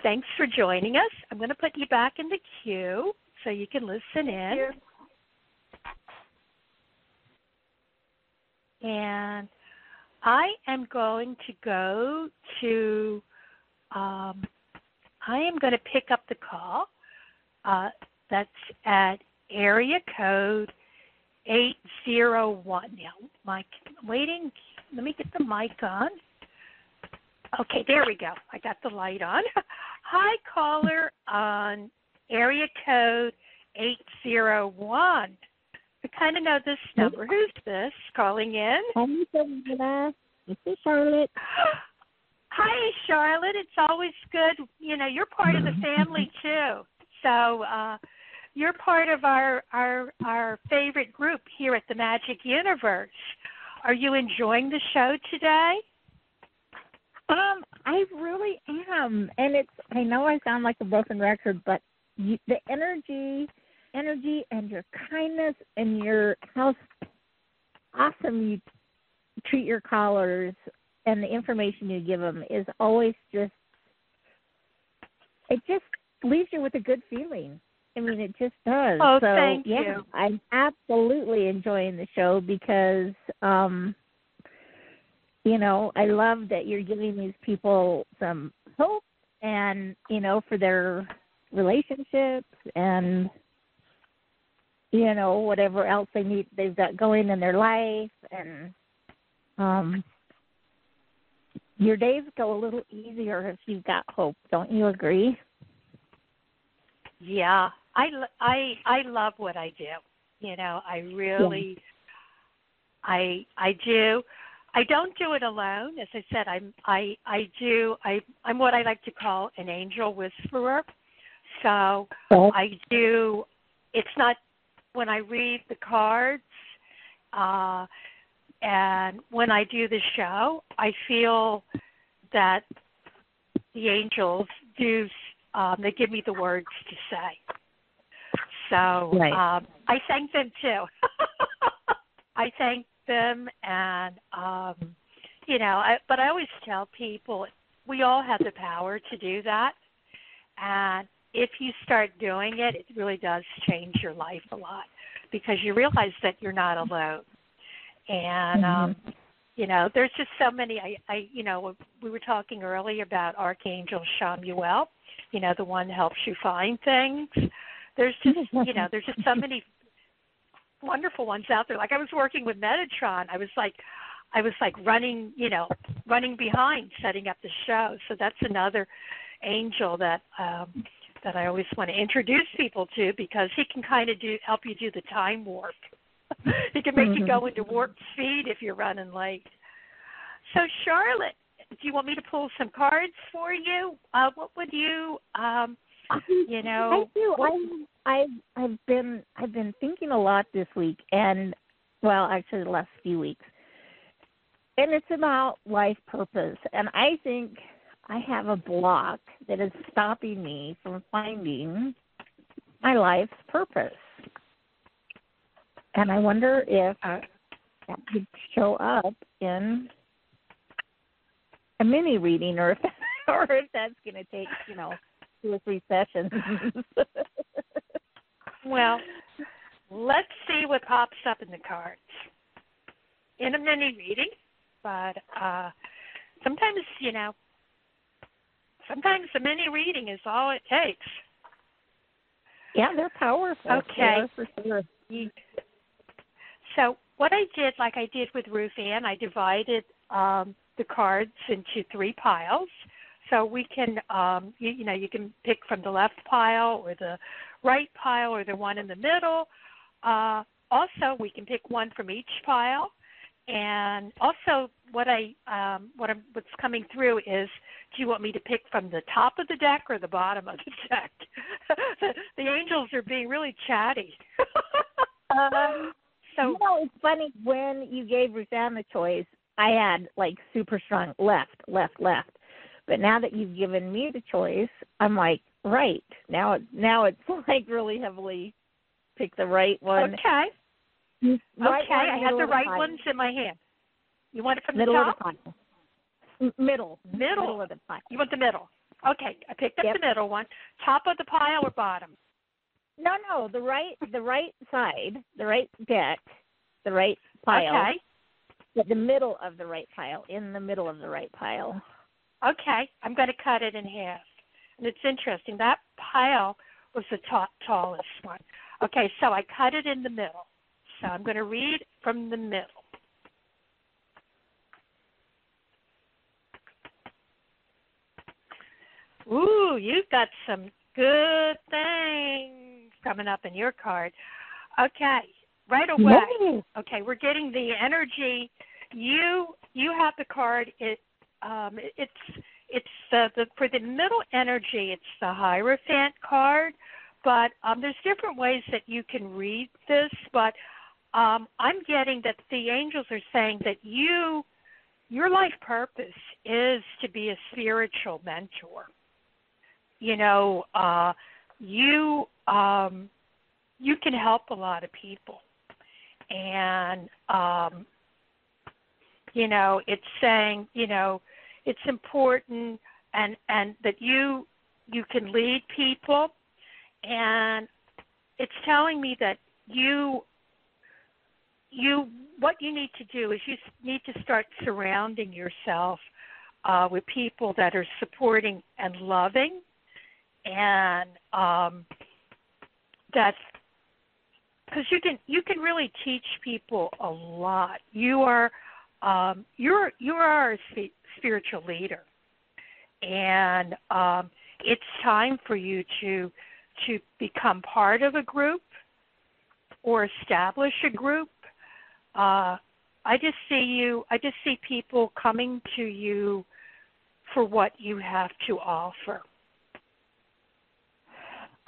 thanks for joining us. I'm going to put you back in the queue so you can listen in. and I am going to go to. Um, I am going to pick up the call. Uh, that's at area code eight zero one. Now, Mike, waiting. Let me get the mic on. Okay, there we go. I got the light on. [LAUGHS] Hi, caller on area code eight zero one. I kind of know this number. Who's this calling in? Hi, Savannah. This is Charlotte. [GASPS] Hi, Charlotte. It's always good. You know, you're part of the family [LAUGHS] too. So uh, you're part of our our our favorite group here at the Magic Universe. Are you enjoying the show today? Um, I really am, and it's. I know I sound like a broken record, but you, the energy, energy, and your kindness, and your how awesome you treat your callers, and the information you give them is always just. It just leaves you with a good feeling. I mean, it just does. Oh, so, thank yeah, you. I'm absolutely enjoying the show because, um, you know, I love that you're giving these people some hope and, you know, for their relationships and, you know, whatever else they need, they've got going in their life. And, um, your days go a little easier if you've got hope. Don't you agree? Yeah, I I I love what I do. You know, I really I I do. I don't do it alone. As I said, I'm I I do I I'm what I like to call an angel whisperer. So I do it's not when I read the cards uh and when I do the show, I feel that the angels do um they give me the words to say. So Right. um I thank them too. [LAUGHS] I thank them and um you know, I but I always tell people we all have the power to do that. And if you start doing it, it really does change your life a lot because you realize that you're not alone. And um you know, there's just so many I I you know, we were talking earlier about Archangel Chamuel, you know, the one that helps you find things. There's [LAUGHS] just you know, there's just so many wonderful ones out there. Like I was working with Metatron. I was like I was like running, you know, running behind setting up the show. So that's another angel that um that I always want to introduce people to because he can kind of do help you do the time warp. [LAUGHS] he can make mm-hmm. you go into warp speed if you're running late. So Charlotte, do you want me to pull some cards for you? Uh, what would you, um, [LAUGHS] you know? I do. I I've I've been I've been thinking a lot this week, and well, actually the last few weeks, and it's about life purpose. And I think I have a block that is stopping me from finding my life's purpose. And I wonder if uh, that could show up in a mini reading or if [LAUGHS] or if that's going to take, you know, two or three sessions. [LAUGHS] well, let's see what pops up in the cards in a mini reading, but uh sometimes, you know, sometimes a mini reading is all it takes. Yeah, they're powerful. Okay. for sure. So what I did, like I did with Ruth Ann, I divided um, the cards into three piles. So we can, um, you, you know, you can pick from the left pile or the right pile or the one in the middle. Uh, also, we can pick one from each pile. And also, what I um, what I'm, what's coming through is, do you want me to pick from the top of the deck or the bottom of the [LAUGHS] deck? the, the angels are being really chatty. [LAUGHS] um, so you know, it's funny when you gave Ruth Ann the choice. I had like super strong left, left, left. But now that you've given me the choice, I'm like, right. Now it now it's [LAUGHS] like really heavily pick the right one. Okay. Right okay, I had the right ones in my hand. You want it from middle the top? Of the pile. Middle. Middle. Middle of the pile. You want the middle. Okay, I picked up yep. the middle one. Top of the pile or bottom? No, no, the right the right side, the right deck, the right pile. Okay. The middle of the right pile, in the middle of the right pile. Okay, I'm going to cut it in half. And it's interesting. That pile was the top, tallest one. Okay, so I cut it in the middle. So I'm going to read from the middle. Ooh, you've got some good things coming up in your card. Okay, right away. Okay, we're getting the energy. You you have the card. It um, it's it's the, the for the middle energy. It's the Hierophant card, but um, there's different ways that you can read this. But um, I'm getting that the angels are saying that you your life purpose is to be a spiritual mentor. You know, uh, you um, you can help a lot of people, and um, you know, it's saying, you know, it's important and and that you you can lead people. And it's telling me that you you what you need to do is you need to start surrounding yourself uh, with people that are supporting and loving and um, that's because you can you can really teach people a lot. You are um, you're you are a spiritual leader, and um, it's time for you to to become part of a group or establish a group. Uh, I just see you. I just see people coming to you for what you have to offer.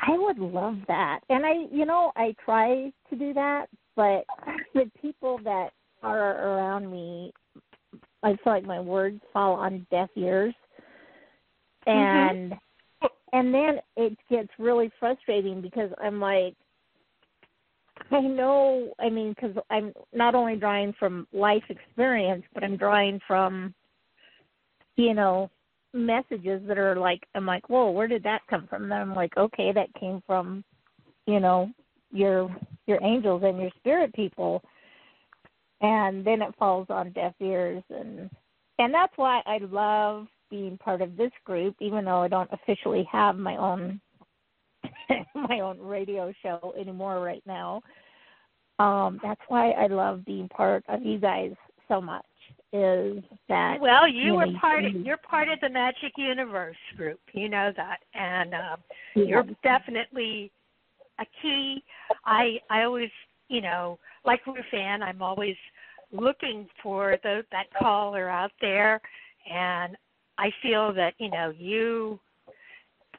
I would love that. And I, you know, I try to do that, but [LAUGHS] the people that are around me, I feel like my words fall on deaf ears, mm-hmm. and mm-hmm. and then it gets really frustrating because I'm like, I know, I mean, because I'm not only drawing from life experience, but I'm drawing from, you know, messages that are like, I'm like, whoa, where did that come from? And I'm like, okay, that came from, you know, your your angels and your spirit people and then it falls on deaf ears. And and that's why I love being part of this group even though I don't officially have my own [LAUGHS] my own radio show anymore right now. Um that's why I love being part of you guys so much is that well you, you were know, part of you- you're part of the magic universe group. You know that. And um yeah. you're definitely a key. I i always you know like Ruth Ann, i'm always looking for the, that caller out there. And i feel that you know you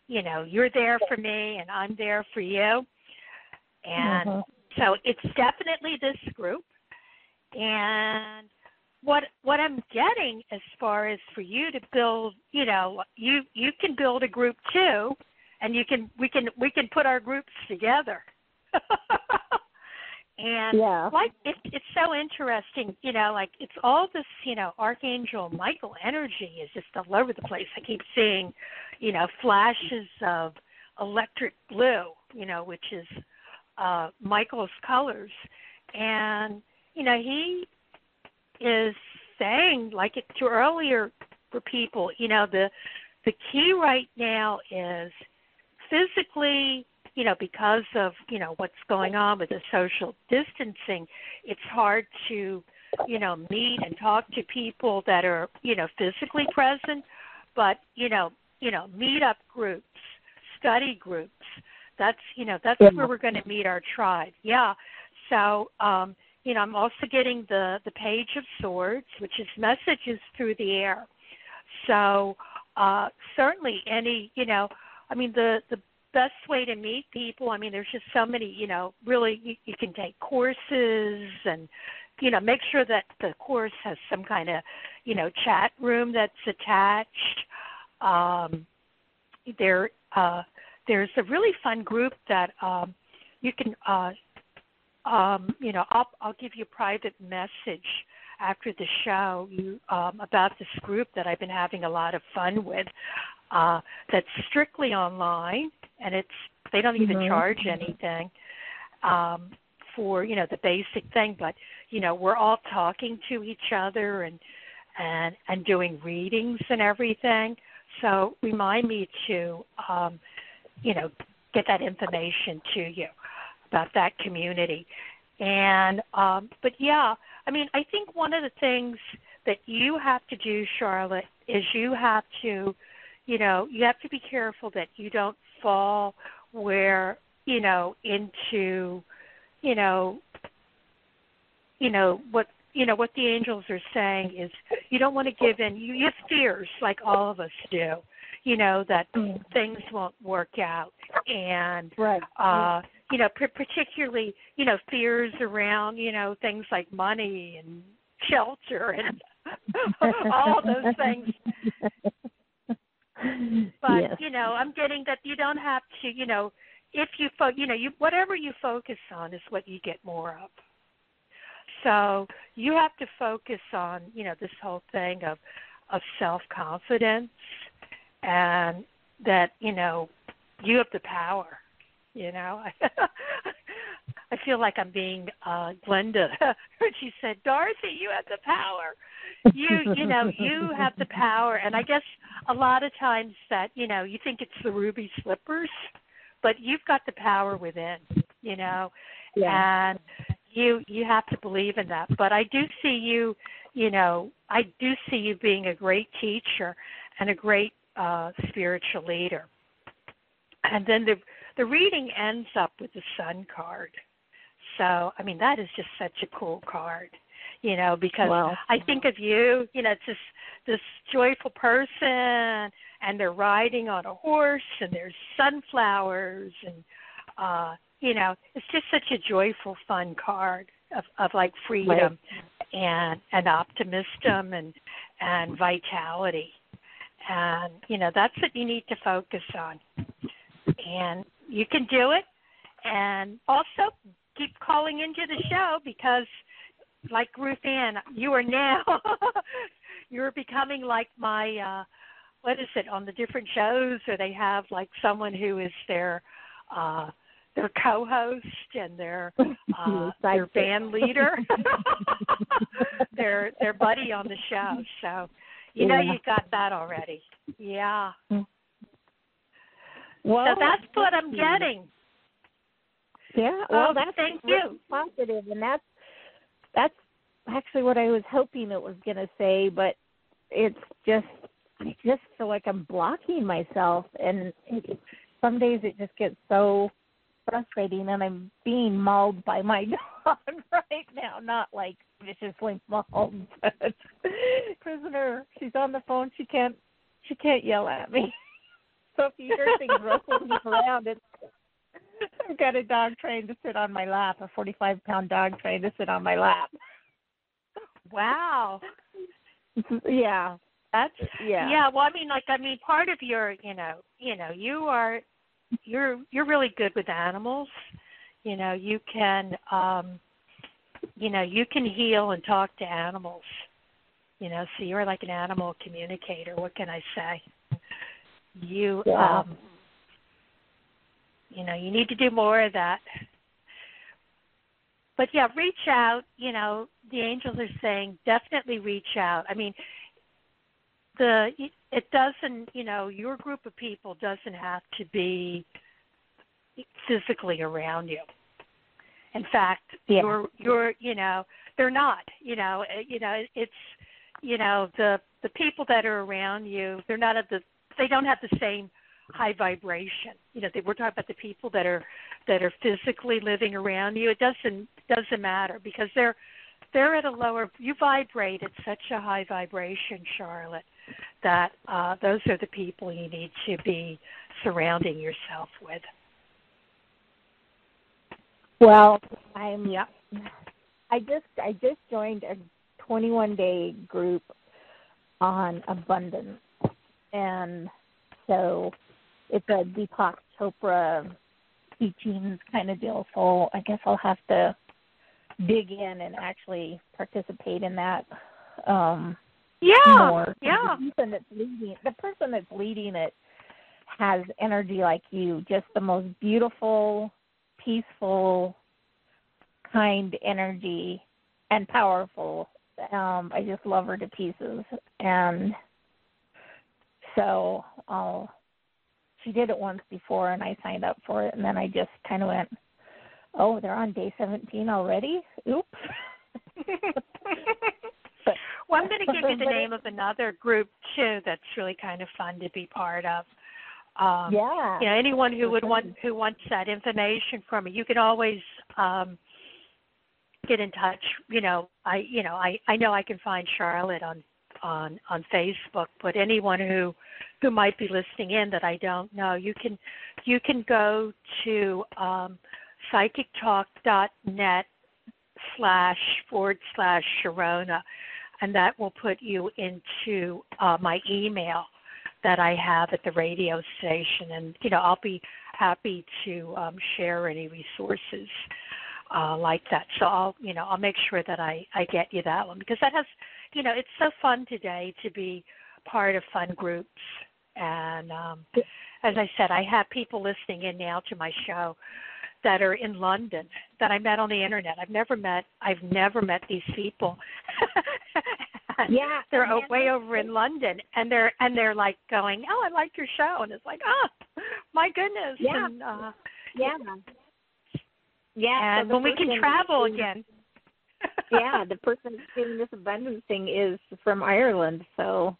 you know you're there for me and i'm there for you. And Mhm. so it's definitely this group. And what what i'm getting as far as for you to build you know you you can build a group too and you can we can we can put our groups together [LAUGHS] and yeah. like it, it's so interesting you know like it's all this you know archangel michael energy is just all over the place i keep seeing you know flashes of electric blue you know which is uh michael's colors and you know he is saying like it to earlier for people you know the the key right now is physically you know because of you know what's going on with the social distancing it's hard to you know meet and talk to people that are you know physically present. But you know you know meet up groups study groups that's you know that's Yeah. where we're going to meet our tribe. Yeah. So um you know i'm also getting the the page of swords which is messages through the air. So uh certainly any you know i mean the the best way to meet people. I mean there's just so many you know really you, you can take courses and you know make sure that the course has some kind of you know chat room that's attached. Um there uh there's a really fun group that um you can uh um you know i'll i'll give you a private message after the show you um about this group that i've been having a lot of fun with uh that's strictly online and it's they don't even Mhm. charge anything um for you know the basic thing but you know we're all talking to each other and and and doing readings and everything so remind me to um you know get that information to you about that community and um but yeah i mean i think one of the things that you have to do charlotte is you have to you know you have to be careful that you don't fall where you know into you know you know what you know what the angels are saying is you don't want to give in you, have fears like all of us do you know that Mm. things won't work out and Right. uh you know p- particularly you know fears around you know things like money and shelter and [LAUGHS] all those [LAUGHS] things [LAUGHS] but yes. you know i'm getting that you don't have to you know if you fo- you know you whatever you focus on is what you get more of. So you have to focus on you know this whole thing of of self confidence and that you know you have the power you know? [LAUGHS] I feel like i'm being uh glenda. When [LAUGHS] she said dorothy you have the power you you know you have the power and i guess a lot of times that you know you think it's the ruby slippers but you've got the power within you know Yeah. and you you have to believe in that. But i do see you you know i do see you being a great teacher and a great uh spiritual leader. And then the the reading ends up with the sun card. So i mean that is just such a cool card you know because Wow. i think of you you know it's this this joyful person and they're riding on a horse and there's sunflowers and uh you know it's just such a joyful fun card of of like freedom and and optimism and and vitality. And you know that's what you need to focus on. And you can do it. And also keep calling into the show because like Ruth Ann, you are now [LAUGHS] you're becoming like my uh what is it on the different shows where they have like someone who is their uh their co-host and their [LAUGHS] uh their band leader. [LAUGHS] Their their buddy on the show. So you know Yeah. you got that already. Yeah. Well, so that's what i'm getting. Yeah, well, Oh, that's thank you. positive, and that's that's actually what I was hoping it was going to say, but it's just I just feel like I'm blocking myself, and it, some days it just gets so frustrating, and I'm being mauled by my [LAUGHS] dog right now. Not like viciously mauled, [LAUGHS] but prisoner. She's on the phone. She can't she can't yell at me. [LAUGHS] So if you hear things rustling around, it's I've got a dog trained to sit on my lap, a 45 pound dog trained to sit on my lap. Wow. yeah, That's yeah, yeah. Well, I mean, like, I mean, part of your, you know, you know, you are, you're, you're really good with animals. You know, you can, um, you know, you can heal and talk to animals. You know, so you're like an animal communicator. What can I say? You, Yeah. um, you know, you need to do more of that. But yeah, reach out. You know, the angels are saying definitely reach out. I mean, the it doesn't you know your group of people doesn't have to be physically around you in fact Yeah. you're you're you know they're not you know uh, you know it's you know the the people that are around you they're not at the they don't have the same high vibration. You know they, we're talking about the people that are that are physically living around you. It doesn't doesn't matter because they're they're at a lower you vibrate at such a high vibration charlotte that uh those are the people you need to be surrounding yourself with. Well, I'm yeah. I just I just joined a 21 day group on abundance, and so it's a Deepak Chopra teachings kind of deal. So I guess I'll have to dig in and actually participate in that um, yeah more. yeah The person that's leading the person that's leading it has energy like you, just the most beautiful, peaceful, kind energy and powerful. Um, I just love her to pieces. And so I'll she did it once before and I signed up for it and then I just kinda went, Oh, they're on day seventeen already? Oops. But- [LAUGHS] well, I'm going to give you the name of another group too that's really kind of fun to be part of. Um, yeah. you know, anyone who would want who wants that information from me, you can always um, get in touch. You know, I you know I I know I can find Charlotte on on on Facebook, but anyone who who might be listening in that I don't know, you can you can go to um, psychictalk.net slash forward slash Sharonah, and that will put you into uh, my email that I have at the radio station, and you know I'll be happy to um, share any resources uh, like that. So I'll you know I'll make sure that I I get you that one because that has you know it's so fun today to be part of fun groups, and um, as I said, I have people listening in now to my show that are in London that I met on the internet. I've never met I've never met these people. [LAUGHS] Yeah, they're then- way over in London and they're and they're like going, "Oh, I like your show." And it's like, "Oh, my goodness." Yeah. And uh Yeah. Yeah. and so when we can travel who's- again. yeah, the person doing this abundance thing is from Ireland, so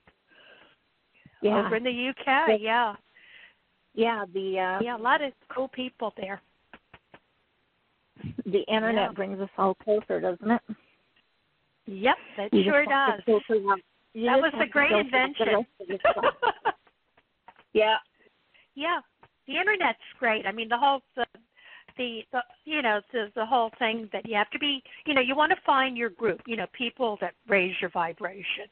yeah. Over in the UK, yeah. yeah, the uh Yeah, a lot of cool people there. [LAUGHS] the internet Yeah. brings us all closer, doesn't it? Yep, it You sure does. to filter out- you That was a great the invention. rest of the stuff. [LAUGHS] yeah. yeah the internet's great i mean the whole the the, the you know the the whole thing that you have to be you know you want to find your group you know people that raise your vibration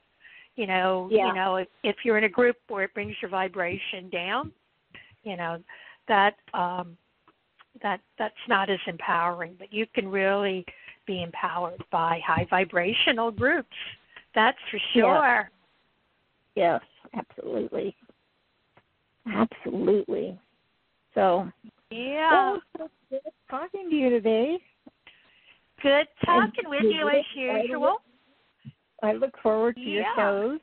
you know Yeah. you know if if you're in a group where it brings your vibration down you know that um that that's not as empowering but you can really be empowered by high vibrational groups that's for sure Yes, absolutely. Absolutely. So yeah well, good talking to you today. good talking with you you as usual I look forward to your Yeah. shows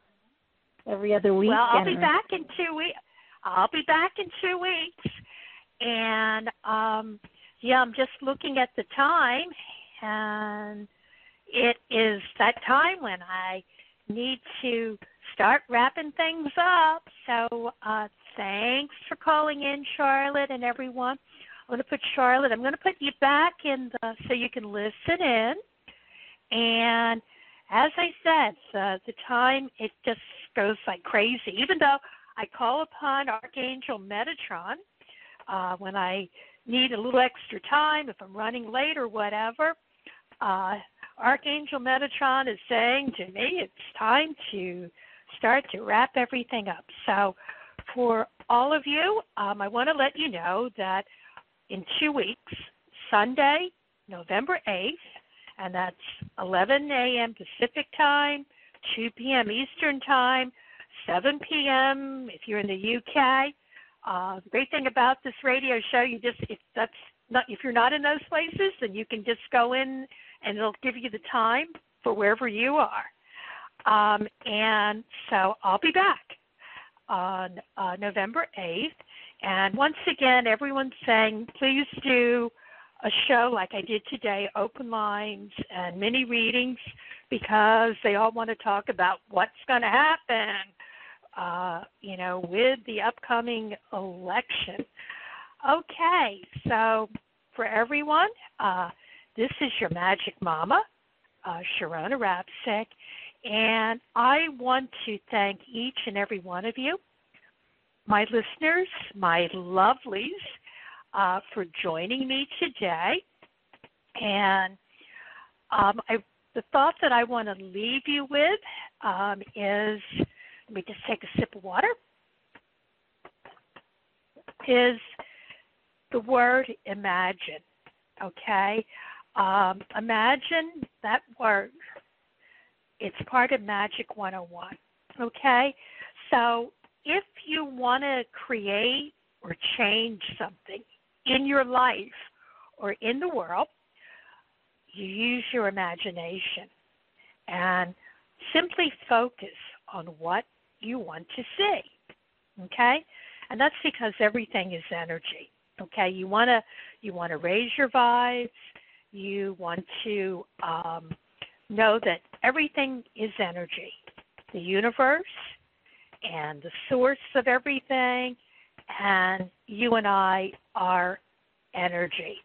every other week. Well, I'll be back in two weeks. I'll be back in two weeks, and um, yeah, I'm just looking at the time, and it is that time when I need to start wrapping things up. So uh, thanks for calling in, Charlotte, and everyone. I'm going to put Charlotte. I'm going to put you back in the so you can listen in. And as I said, uh, the time it just goes like crazy. Even though I call upon Archangel Metatron uh, when I need a little extra time, if I'm running late or whatever. Uh, Archangel Metatron is saying to me, it's time to start to wrap everything up. So, for all of you, um, I want to let you know that in two weeks, Sunday, November 8th, and that's 11 a.m. Pacific time, 2 p.m. Eastern time, 7 p.m. if you're in the UK. Uh, the great thing about this radio show, you just if that's not if you're not in those places, then you can just go in and it'll give you the time for wherever you are. Um, and so I'll be back on uh, November 8th. And once again, everyone's saying please do a show like I did today, open lines and mini readings, because they all want to talk about what's going to happen, uh, you know, with the upcoming election. Okay, so for everyone, uh, this is your Magic Mama, uh, Sharonah Rapseik, and I want to thank each and every one of you, my listeners, my lovelies, uh, for joining me today. And um, I, the thought that I want to leave you with um, is let me just take a sip of water. Is the word imagine. Okay? Um, imagine that word. It's part of Magic 101. Okay? So if you want to create or change something in your life or in the world, you use your imagination and simply focus on what you want to see. Okay? And that's because everything is energy. Okay? You want to you want to raise your vibes, you want to um, know that everything is energy. The universe and the source of everything and you and I are energy.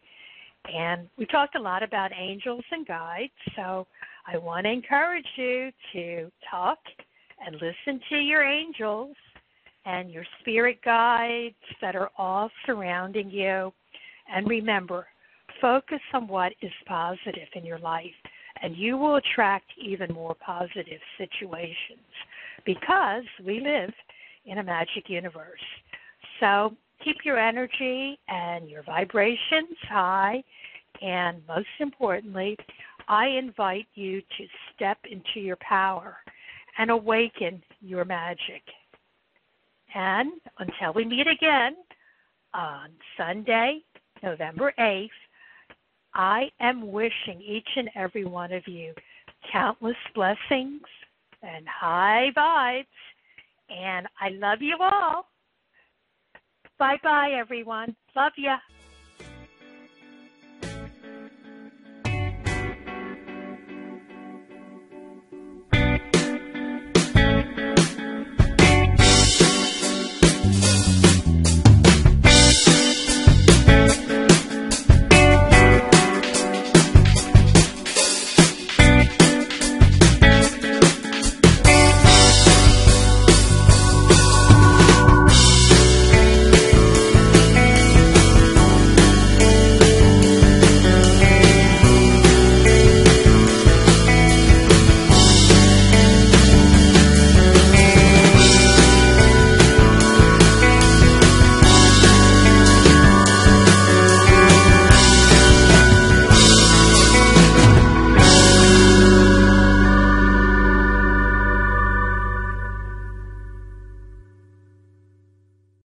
And we talked a lot about angels and guides, so I want to encourage you to talk and listen to your angels and your spirit guides that are all surrounding you. And remember, focus on what is positive in your life, and you will attract even more positive situations because we live in a magic universe. So keep your energy and your vibrations high. And most importantly, I invite you to step into your power and awaken your magic. And until we meet again on Sunday, November 8th, I am wishing each and every one of you countless blessings and high vibes. And I love you all. Bye bye, everyone. Love ya.